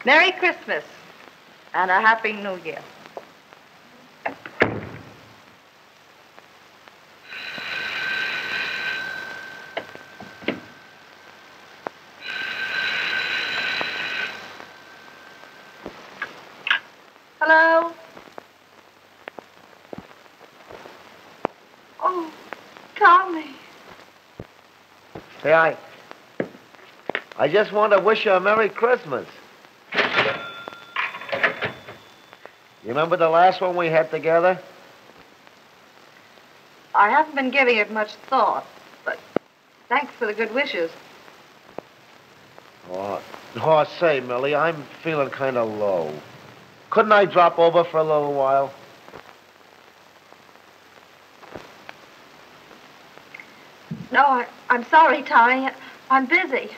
Merry Christmas and a Happy New Year. Hello? Oh, Tommy. Say, I. I just want to wish you a Merry Christmas. You remember the last one we had together? I haven't been giving it much thought, but thanks for the good wishes. Oh, oh say, Millie, I'm feeling kind of low. Couldn't I drop over for a little while? No, I, I'm sorry, Tommy. I'm busy.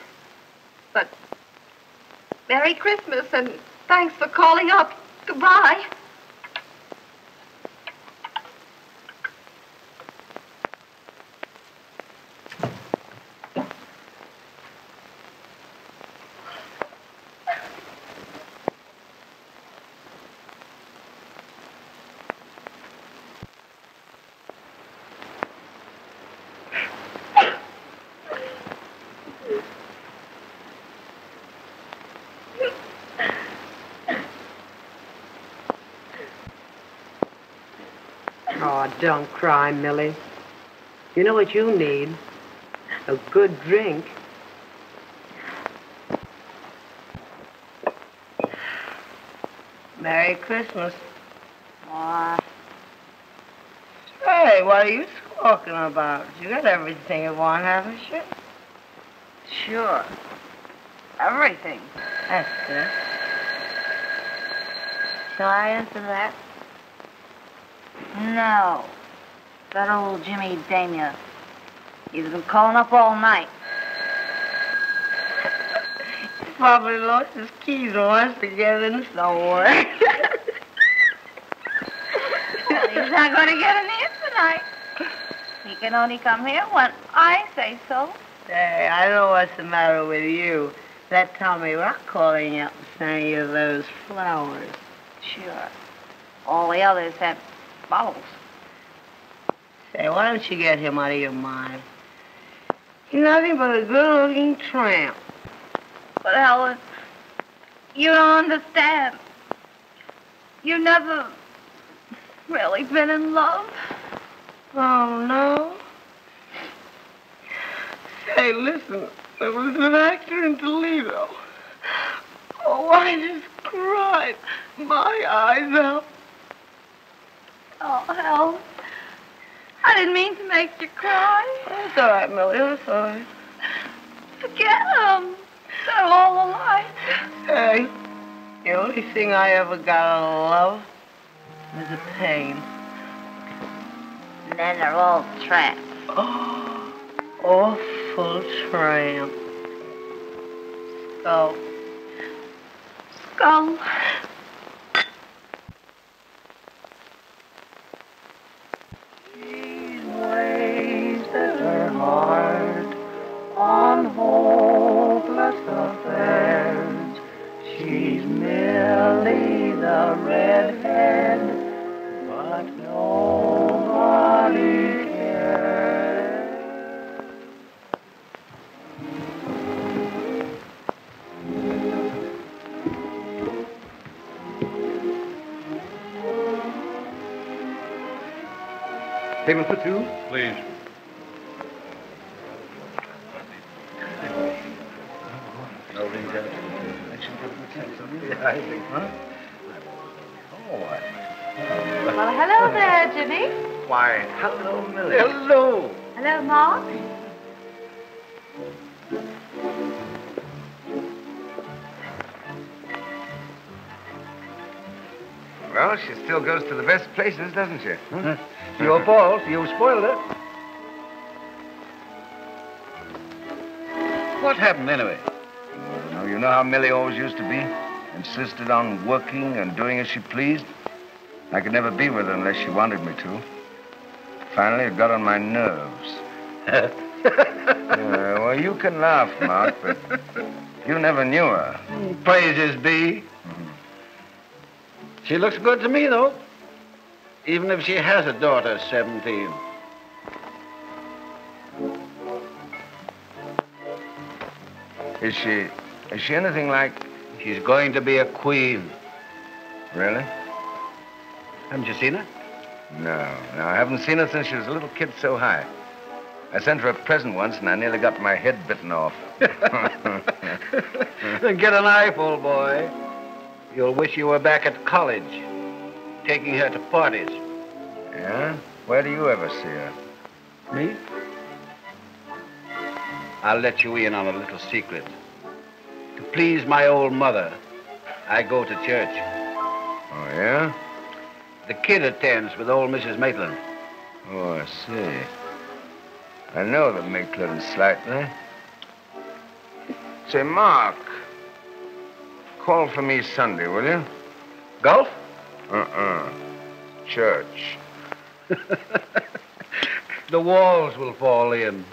But Merry Christmas and thanks for calling up. Goodbye. Oh, don't cry, Millie. You know what you need? A good drink. Merry Christmas. Aw, Hey, what are you talking about? You got everything you want, haven't you? sure. Everything. That's good. Shall I answer that? No. That old Jimmy Damier. He's been calling up all night. He probably lost his keys and wants to get in somewhere. [laughs] Well, he's not going to get in here tonight. He can only come here when I say so. Hey, I know what's the matter with you. That Tommy Rock calling you up and sending you those flowers. Sure. All the others had bottles. Say, why don't you get him out of your mind? He's nothing but a good-looking tramp. But Helen, you don't understand. You've never really been in love. Oh, no? Say, listen, there was an actor in Toledo. Oh, I just cried my eyes out. Oh, Helen. I didn't mean to make you cry. It's all right, Millie, that's all right. Forget them. They're all alike. Hey, the only thing I ever got out of love was a pain. And then they're all tramps. Oh, [gasps] awful tramp. Skull. Skull. ways that her heart on hopeless affairs. She's merely the redhead, but nobody Payment for two? Please. Well, hello there, Jimmy. Why, hello, Millie. Hello. Hello, Mark. Well, she still goes to the best places, doesn't she? Your fault. You spoiled it. What happened anyway? Now, you know how Millie always used to be? Insisted on working and doing as she pleased. I could never be with her unless she wanted me to. Finally, it got on my nerves. [laughs] Yeah, well, you can laugh, Mark, but you never knew her. Praises be. Mm-hmm. She looks good to me, though. Even if she has a daughter, 17. Is she, is she anything like... She's going to be a queen. Really? Haven't you seen her? No, no, I haven't seen her since she was a little kid so high. I sent her a present once, and I nearly got my head bitten off. [laughs] Then get a knife, old boy. You'll wish you were back at college, taking her to parties. Yeah? Where do you ever see her? Me? I'll let you in on a little secret. To please my old mother, I go to church. Oh, yeah? The kid attends with old Mrs. Maitland. Oh, I see. I know the Maitland slightly. Say, Mark, call for me Sunday, will you? Golf? Uh-uh. Church. [laughs] The walls will fall in.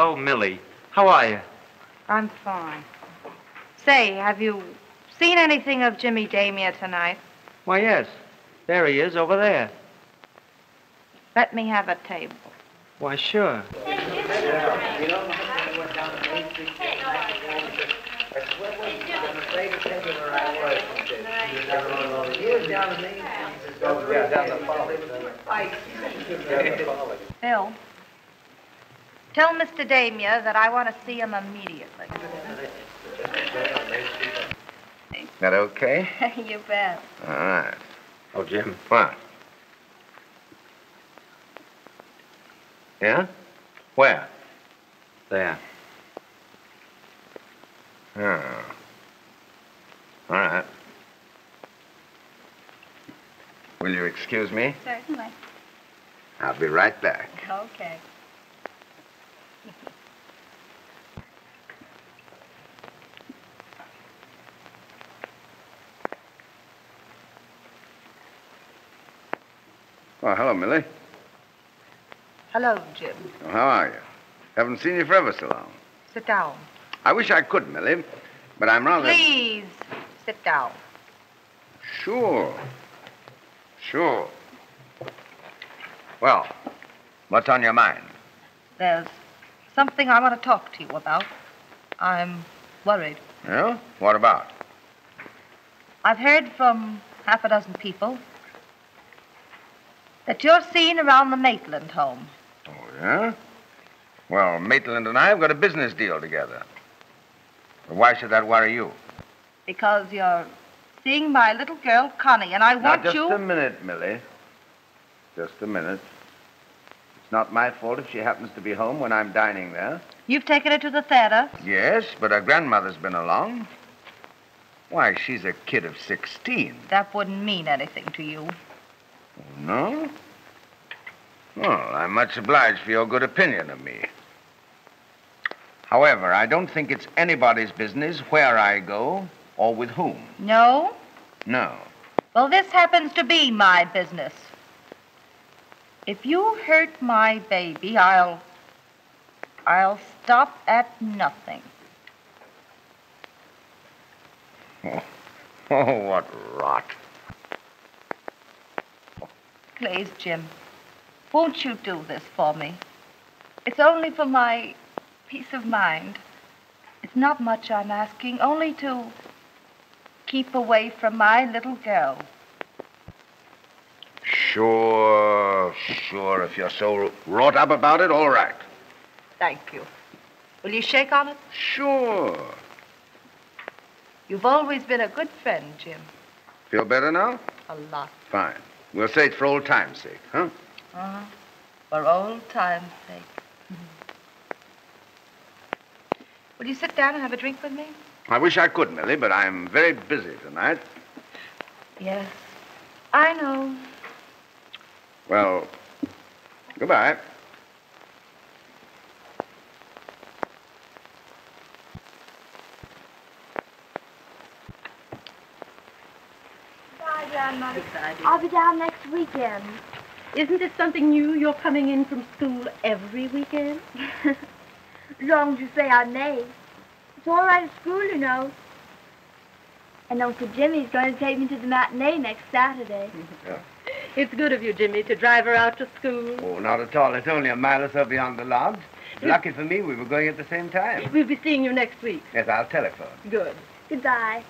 Hello, Millie. How are you? I'm fine. Say, have you seen anything of Jimmy Damier tonight? Why, yes. There he is over there. Let me have a table. Why, sure. Bill, tell Mr. Damier that I want to see him immediately. That okay? [laughs] you bet. All right. Oh, Jim. What? Yeah? Where? There. Oh. All right. Will you excuse me? Certainly. I'll be right back. Okay. Oh, hello, Millie. Hello, Jim. Oh, how are you? Haven't seen you for ever so long. Sit down. I wish I could, Millie, but I'm rather. Please, sit down. Sure. Sure. Well, what's on your mind? There's something I want to talk to you about. I'm worried. Yeah? What about? I've heard from half a dozen people that you're seen around the Maitland home. Oh, yeah? Well, Maitland and I have got a business deal together. But why should that worry you? Because you're seeing my little girl, Connie, and I now, want just you. Just a minute, Millie. Just a minute. It's not my fault if she happens to be home when I'm dining there. You've taken her to the theater. Yes, but her grandmother's been along. Why, she's a kid of 16. That wouldn't mean anything to you. No? Well, I'm much obliged for your good opinion of me. However, I don't think it's anybody's business where I go or with whom. No? No. Well, this happens to be my business. If you hurt my baby, I'll. I'll stop at nothing. Oh, [laughs] oh what rot. Please, Jim, won't you do this for me? It's only for my peace of mind. It's not much I'm asking, only to keep away from my little girl. Sure, sure. If you're so wrought up about it, all right. Thank you. Will you shake on it? Sure. You've always been a good friend, Jim. Feel better now? A lot. Fine. We'll say it for old time's sake, huh? Uh-huh. For old time's sake. [laughs] Will you sit down and have a drink with me? I wish I could, Millie, but I'm very busy tonight. Yes. I know. Well, goodbye. Bye, Grandma. I'll be down next weekend. Isn't it something new you're coming in from school every weekend? as [laughs] long as you say I may. It's all right at school, you know. And Uncle Jimmy's going to take me to the matinee next Saturday. [laughs] Yeah. It's good of you, Jimmy, to drive her out to school. Oh, not at all. It's only a mile or so beyond the lodge. Lucky for me, we were going at the same time. We'll be seeing you next week. Yes, I'll telephone. Good. Goodbye.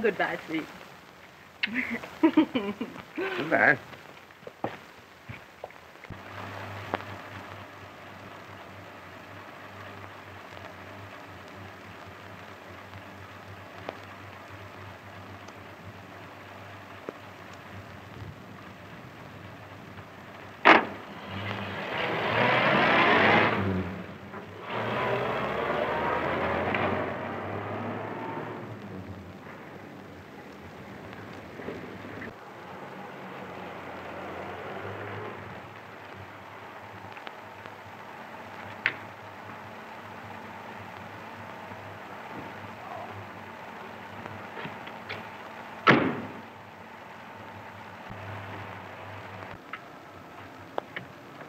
Goodbye, sweet. [laughs] Goodbye.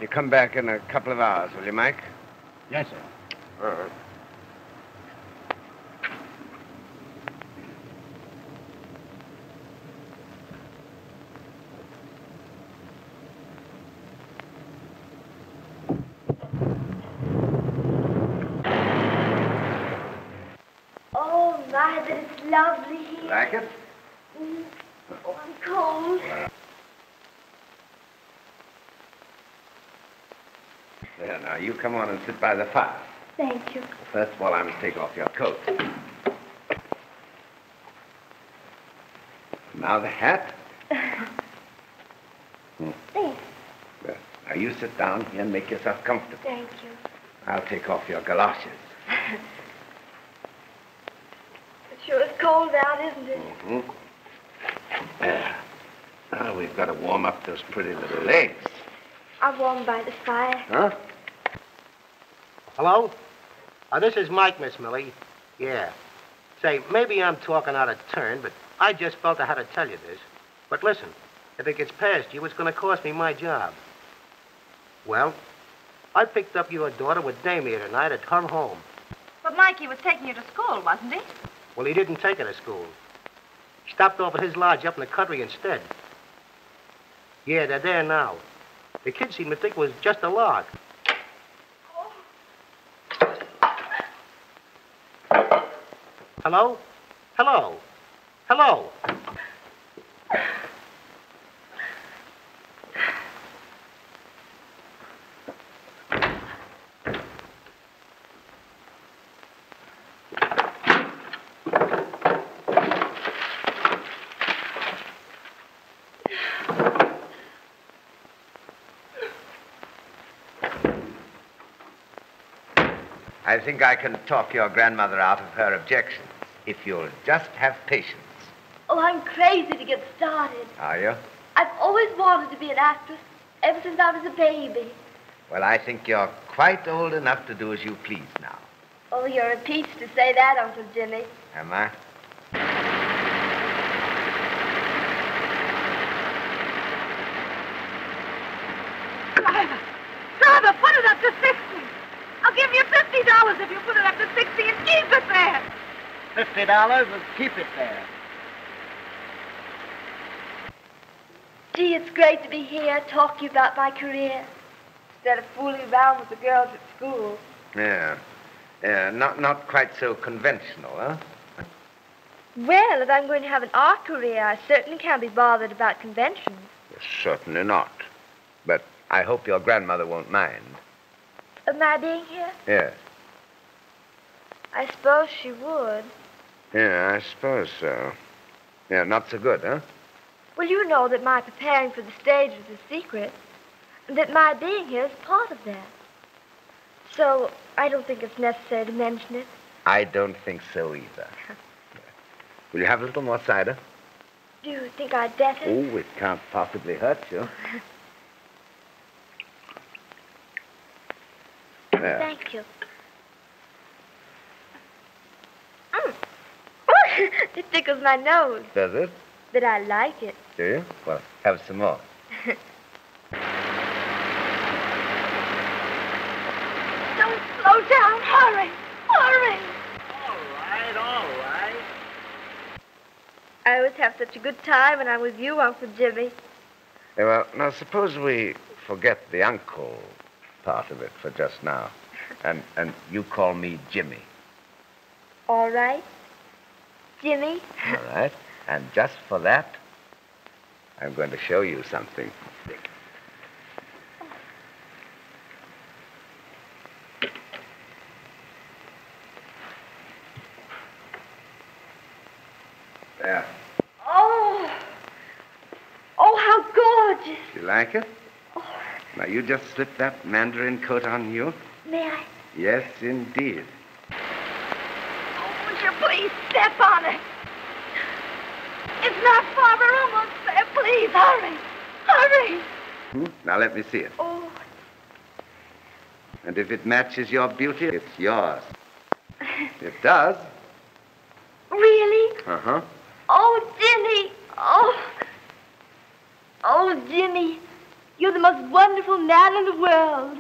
You come back in a couple of hours, will you, Mike? Yes, sir. All right. Oh, my, but it's lovely here. Like it? Mm. Oh, I'm cold. There, now, you come on and sit by the fire. Thank you. First of all, I must take off your coat. Now the hat. [laughs] Hmm. Thanks. Well, now you sit down here and make yourself comfortable. Thank you. I'll take off your galoshes. [laughs] It sure is cold out, isn't it? Mm hmm There. Now we've got to warm up those pretty little legs. I'm warm by the fire. Huh? Hello? Uh, this is Mike, Miss Millie. Yeah. Say, maybe I'm talking out of turn, but I just felt I had to tell you this. But listen, if it gets past you, it's going to cost me my job. Well, I picked up your daughter with Damier tonight at her home. But Mikey was taking you to school, wasn't he? Well, he didn't take her to school. Stopped off at his lodge up in the country instead. Yeah, they're there now. The kid seemed to think it was just a lark. Hello? Hello? Hello? I think I can talk your grandmother out of her objections if you'll just have patience. Oh, I'm crazy to get started. Are you? I've always wanted to be an actress ever since I was a baby. Well, I think you're quite old enough to do as you please now. Oh, you're a peach to say that, Uncle Jimmy. Am I? Driver! Driver, put it up to 60. I'll give you $50 if you put it up to 60 and keep it there. Fifty dollars and keep it there. Gee, it's great to be here talking about my career instead of fooling around with the girls at school. Yeah. Yeah, not, not quite so conventional, huh? Well, if I'm going to have an art career, I certainly can't be bothered about conventions. Certainly not. But I hope your grandmother won't mind. Of my being here? Yes. I suppose she would. Yeah, I suppose so. Yeah, not so good, huh? Well, you know that my preparing for the stage was a secret, and that my being here is part of that. So I don't think it's necessary to mention it. I don't think so either. [laughs] Will you have a little more cider? Do you think I'd better? Oh, it can't possibly hurt you. [laughs] Thank you. Mm. It tickles my nose, Does it? but I like it. Do you? Well, have some more. [laughs] Don't slow down. Hurry. Hurry. Right, all right. I always have such a good time when I'm with you, Uncle Jimmy. Yeah, well, now suppose we forget the uncle part of it for just now. [laughs] And and you call me Jimmy. All right? Jimmy? All right? And just for that, I'm going to show you something. There. Oh! Oh, how gorgeous! Do you like it? Oh. Now you just slip that mandarin coat on you. May I? Yes, indeed. Please step on it? It's not far. We're almost there. Please, hurry. Hurry. Hmm? Now let me see it. Oh, And if it matches your beauty, it's yours. It does. really? Uh huh. Oh, Jimmy! Oh! Oh, Jimmy, you're the most wonderful man in the world.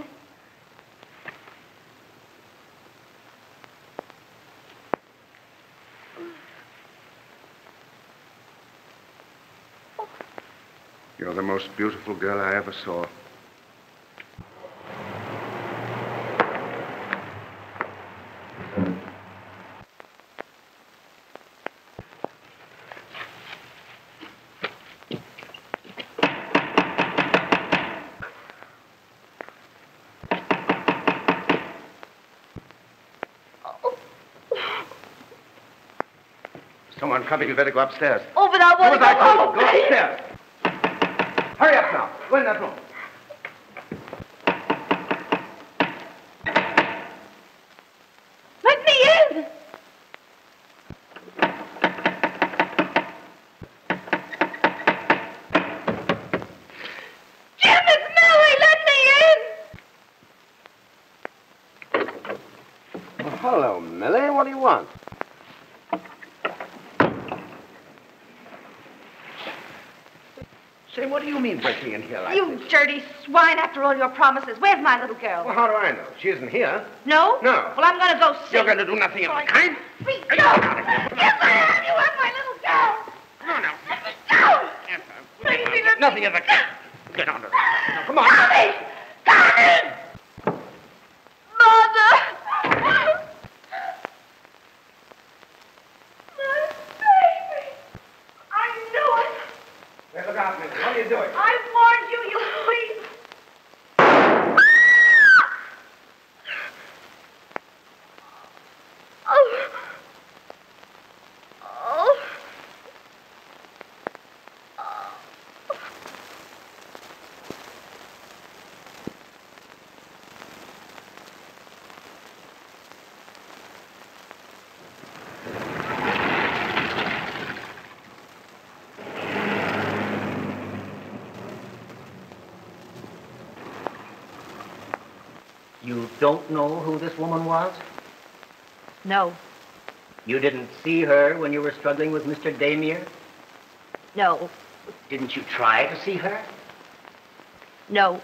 The most beautiful girl I ever saw. Someone coming. You better go upstairs. Oh, but I want Do to go I told home. Go upstairs. Hurry up. Go in that room. Let me in! Jim, it's Millie! Let me in! Well, hello, Millie. What do you want? What do you mean breaking in here like You dirty swine, after all your promises. Where's my little girl? Well, how do I know? She isn't here. No? No. Well, I'm going to go see. You're going to do nothing of the kind? Free go! Yes, I am! You have my little girl! No, no. Let me go! Please, let Nothing of the kind. Get on to it. Ah. Now, come on. Connie! Mother! My baby! I knew it! Hey, look out, Millie. What are you doing? I warned you, you queen! Oh. Oh. You don't know who this woman was? No, You didn't see her when you were struggling with Mr. Damier? no, Didn't you try to see her? no.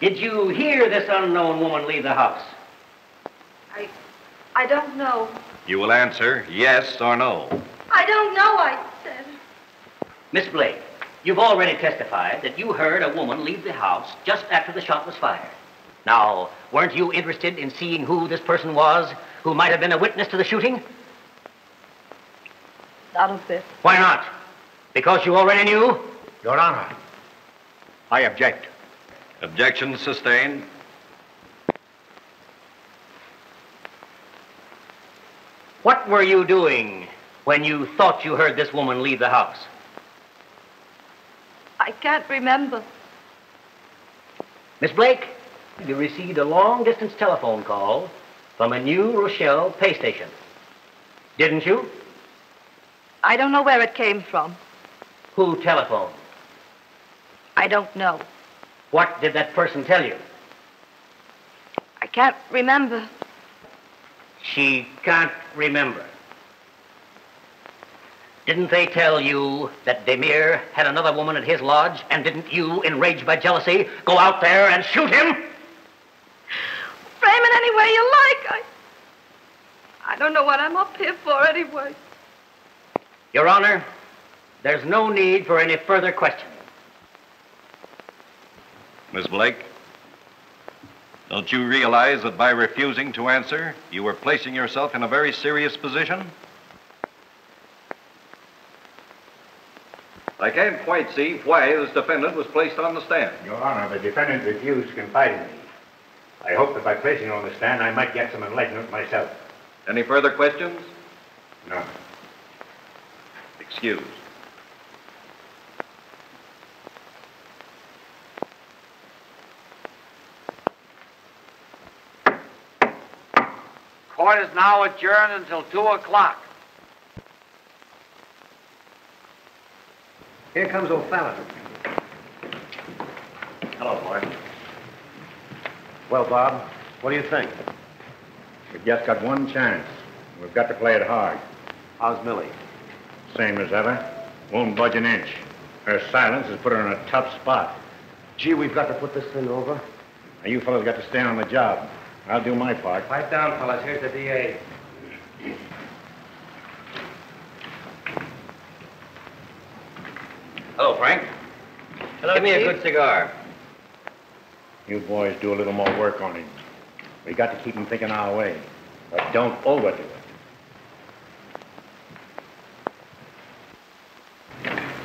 Did you hear this unknown woman leave the house? I, I don't know. You will answer yes or no. I don't know, I said. Miss Blake, you've already testified that you heard a woman leave the house just after the shot was fired. Now, weren't you interested in seeing who this person was who might have been a witness to the shooting? Not a bit. Why not? Because you already knew? Your Honor. I object. Objection sustained. What were you doing when you thought you heard this woman leave the house? I can't remember. Miss Blake, you received a long distance telephone call from a New Rochelle pay station. Didn't you? I don't know where it came from. Who telephoned? I don't know. What did that person tell you? I can't remember. She can't remember. Didn't they tell you that Damier had another woman at his lodge, and didn't you, enraged by jealousy, go out there and shoot him? Frame it any way you like. I, I don't know what I'm up here for anyway. Your Honor, there's no need for any further questioning. Miss Blake, don't you realize that by refusing to answer, you were placing yourself in a very serious position? I can't quite see why this defendant was placed on the stand. Your Honor, the defendant refused to confide in me. I hope that by placing her on the stand, I might get some enlightenment myself. Any further questions? No. Excused. Court is now adjourned until 2 o'clock. Here comes O'Fallon. Hello, boy. Well, Bob, what do you think? We've just got one chance. We've got to play it hard. How's Millie? Same as ever. Won't budge an inch. Her silence has put her in a tough spot. Gee, we've got to put this thing over. Now, you fellows got to stay on the job. I'll do my part. Pipe down, fellas. Here's the DA. Give me a good cigar. You boys do a little more work on him. We got to keep him thinking our way, but don't overdo it.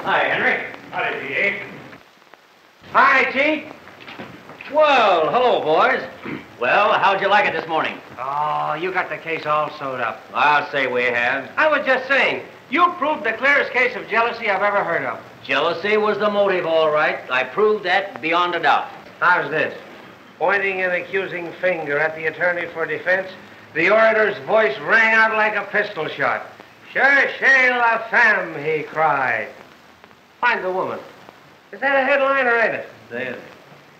Hi, Henry. Howdy, D.A. Hi, Chief. Well, hello, boys. Well, how'd you like it this morning? Oh, you got the case all sewed up. I'll say we have. I was just saying, you proved the clearest case of jealousy I've ever heard of. Jealousy was the motive, all right. I proved that beyond a doubt. How's this? Pointing an accusing finger at the attorney for defense, the orator's voice rang out like a pistol shot. Cherchez la femme, he cried. Find the woman. Is that a headline or ain't it? There.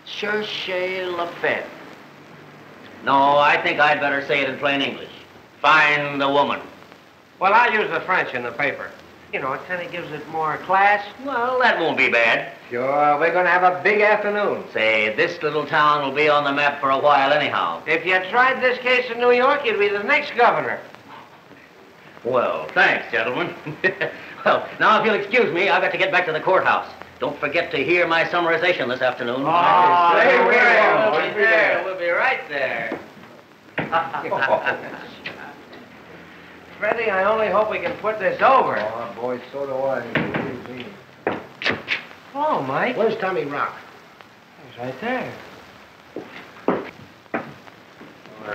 Cherchez la femme. No, I think I'd better say it in plain English. Find the woman. Well, I'll use the French in the paper. You know, it kind of gives it more class. Well, that won't be bad. Sure, we're going to have a big afternoon. Say, this little town will be on the map for a while anyhow. If you tried this case in New York, you'd be the next governor. Well, thanks, gentlemen. [laughs] well, now, if you'll excuse me, I've got to get back to the courthouse. Don't forget to hear my summarization this afternoon. Ah, oh, Say we we will. will. We'll be there. We'll be right there. [laughs] Freddie, I only hope we can put this over. Oh, boy, so do I. Believe. Hello, Mike. Where's Tommy Rock? He's right there. Uh,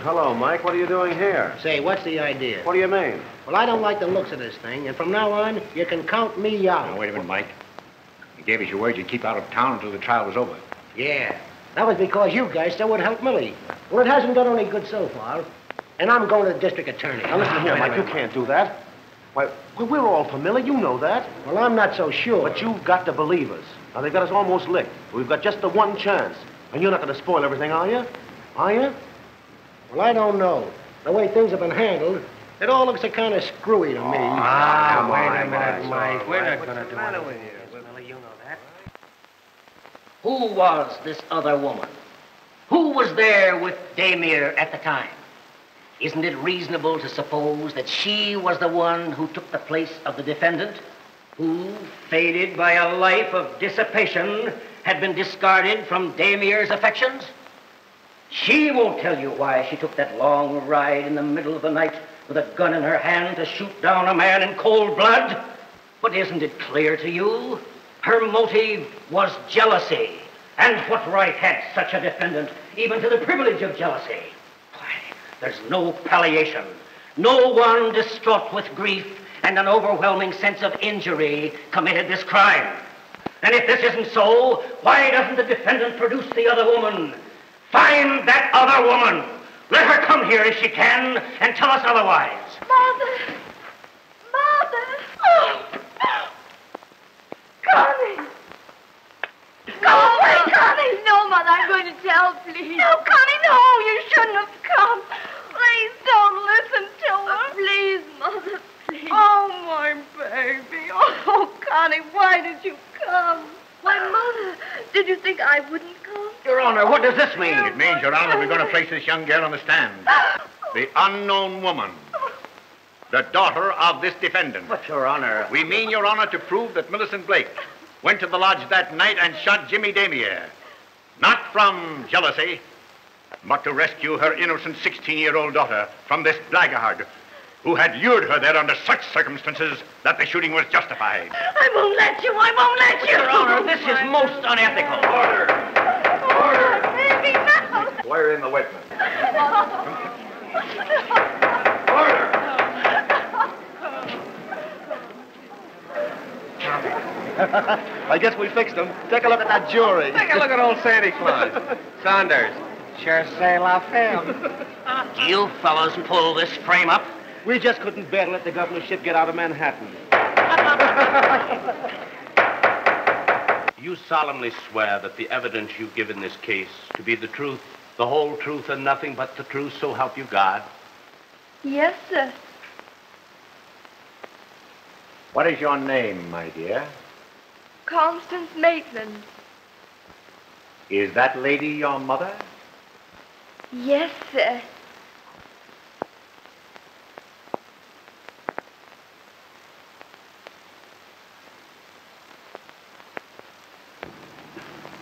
hello, Mike. What are you doing here? Say, what's the idea? What do you mean? Well, I don't like the looks of this thing, and from now on, you can count me out. Now, wait a minute, Mike. You gave us your word you'd keep out of town until the trial was over. Yeah. That was because you guys still would help Millie. Well, it hasn't done any good so far. And I'm going to the district attorney. Now, listen here, Mike. You can't do that. Why, we- we're all familiar. You know that. Well, I'm not so sure. But you've got to believe us. Now, they've got us almost licked. We've got just the one chance. And you're not going to spoil everything, are you? Are you? Well, I don't know. The way things have been handled, it all looks a kind of screwy to me. Ah, come wait on, a minute, Mike. Mike. We're not going to What's do the matter anything. Millie, you know that. Who was this other woman? Who was there with Damier at the time? Isn't it reasonable to suppose that she was the one who took the place of the defendant, who, faded by a life of dissipation, had been discarded from Damier's affections? She won't tell you why she took that long ride in the middle of the night with a gun in her hand to shoot down a man in cold blood. But isn't it clear to you? Her motive was jealousy. And what right had such a defendant even to the privilege of jealousy? There's no palliation. No one distraught with grief and an overwhelming sense of injury committed this crime. And if this isn't so, why doesn't the defendant produce the other woman? Find that other woman. Let her come here if she can and tell us otherwise. Mother! Mother! Oh! Connie! Go away, Connie! No, Mother, I'm going to tell, please. No, Connie, no! You shouldn't have come. Please don't listen to her. Oh, please, Mother, please. Oh, my baby. Oh, Connie, why did you come? Why, Mother, did you think I wouldn't come? Your Honor, what does this mean? It means, Your Honor, we're going to oh. place this young girl on the stand. The unknown woman. The daughter of this defendant. But, Your Honor. We mean, Your Honor, to prove that Millicent Blake went to the lodge that night and shot Jimmy Damier. Not from jealousy, but to rescue her innocent 16-year-old daughter from this blackguard who had lured her there under such circumstances that the shooting was justified. I won't let you. I won't let you. Your Honor, this is most unethical. Order! Order! Baby, no. Swear in the witness. [laughs] I guess we fixed them. Take a look at that jury. Take a look at old Santa Claus. [laughs] Saunders. Cherchez la femme. Do [laughs] you fellows pull this frame up? We just couldn't bear to let the governorship get out of Manhattan. You solemnly swear that the evidence you give in this case to be the truth, the whole truth, and nothing but the truth, so help you God? Yes, sir. What is your name, my dear? Constance Maitland. Is that lady your mother? Yes, sir.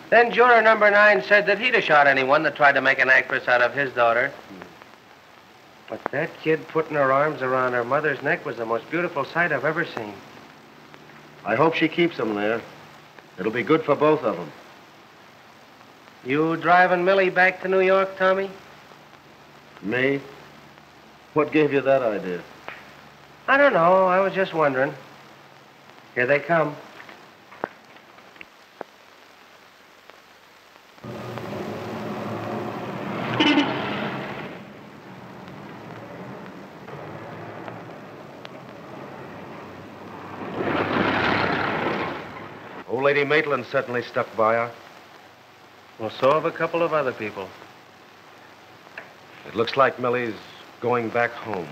Then juror number nine said that he'd have shot anyone that tried to make an actress out of his daughter. But that kid putting her arms around her mother's neck was the most beautiful sight I've ever seen. I hope she keeps him there. It'll be good for both of them. You driving Millie back to New York, Tommy? Me? What gave you that idea? I don't know. I was just wondering. Here they come. Lady Maitland certainly stuck by her. Well, so have a couple of other people. It looks like Millie's going back home.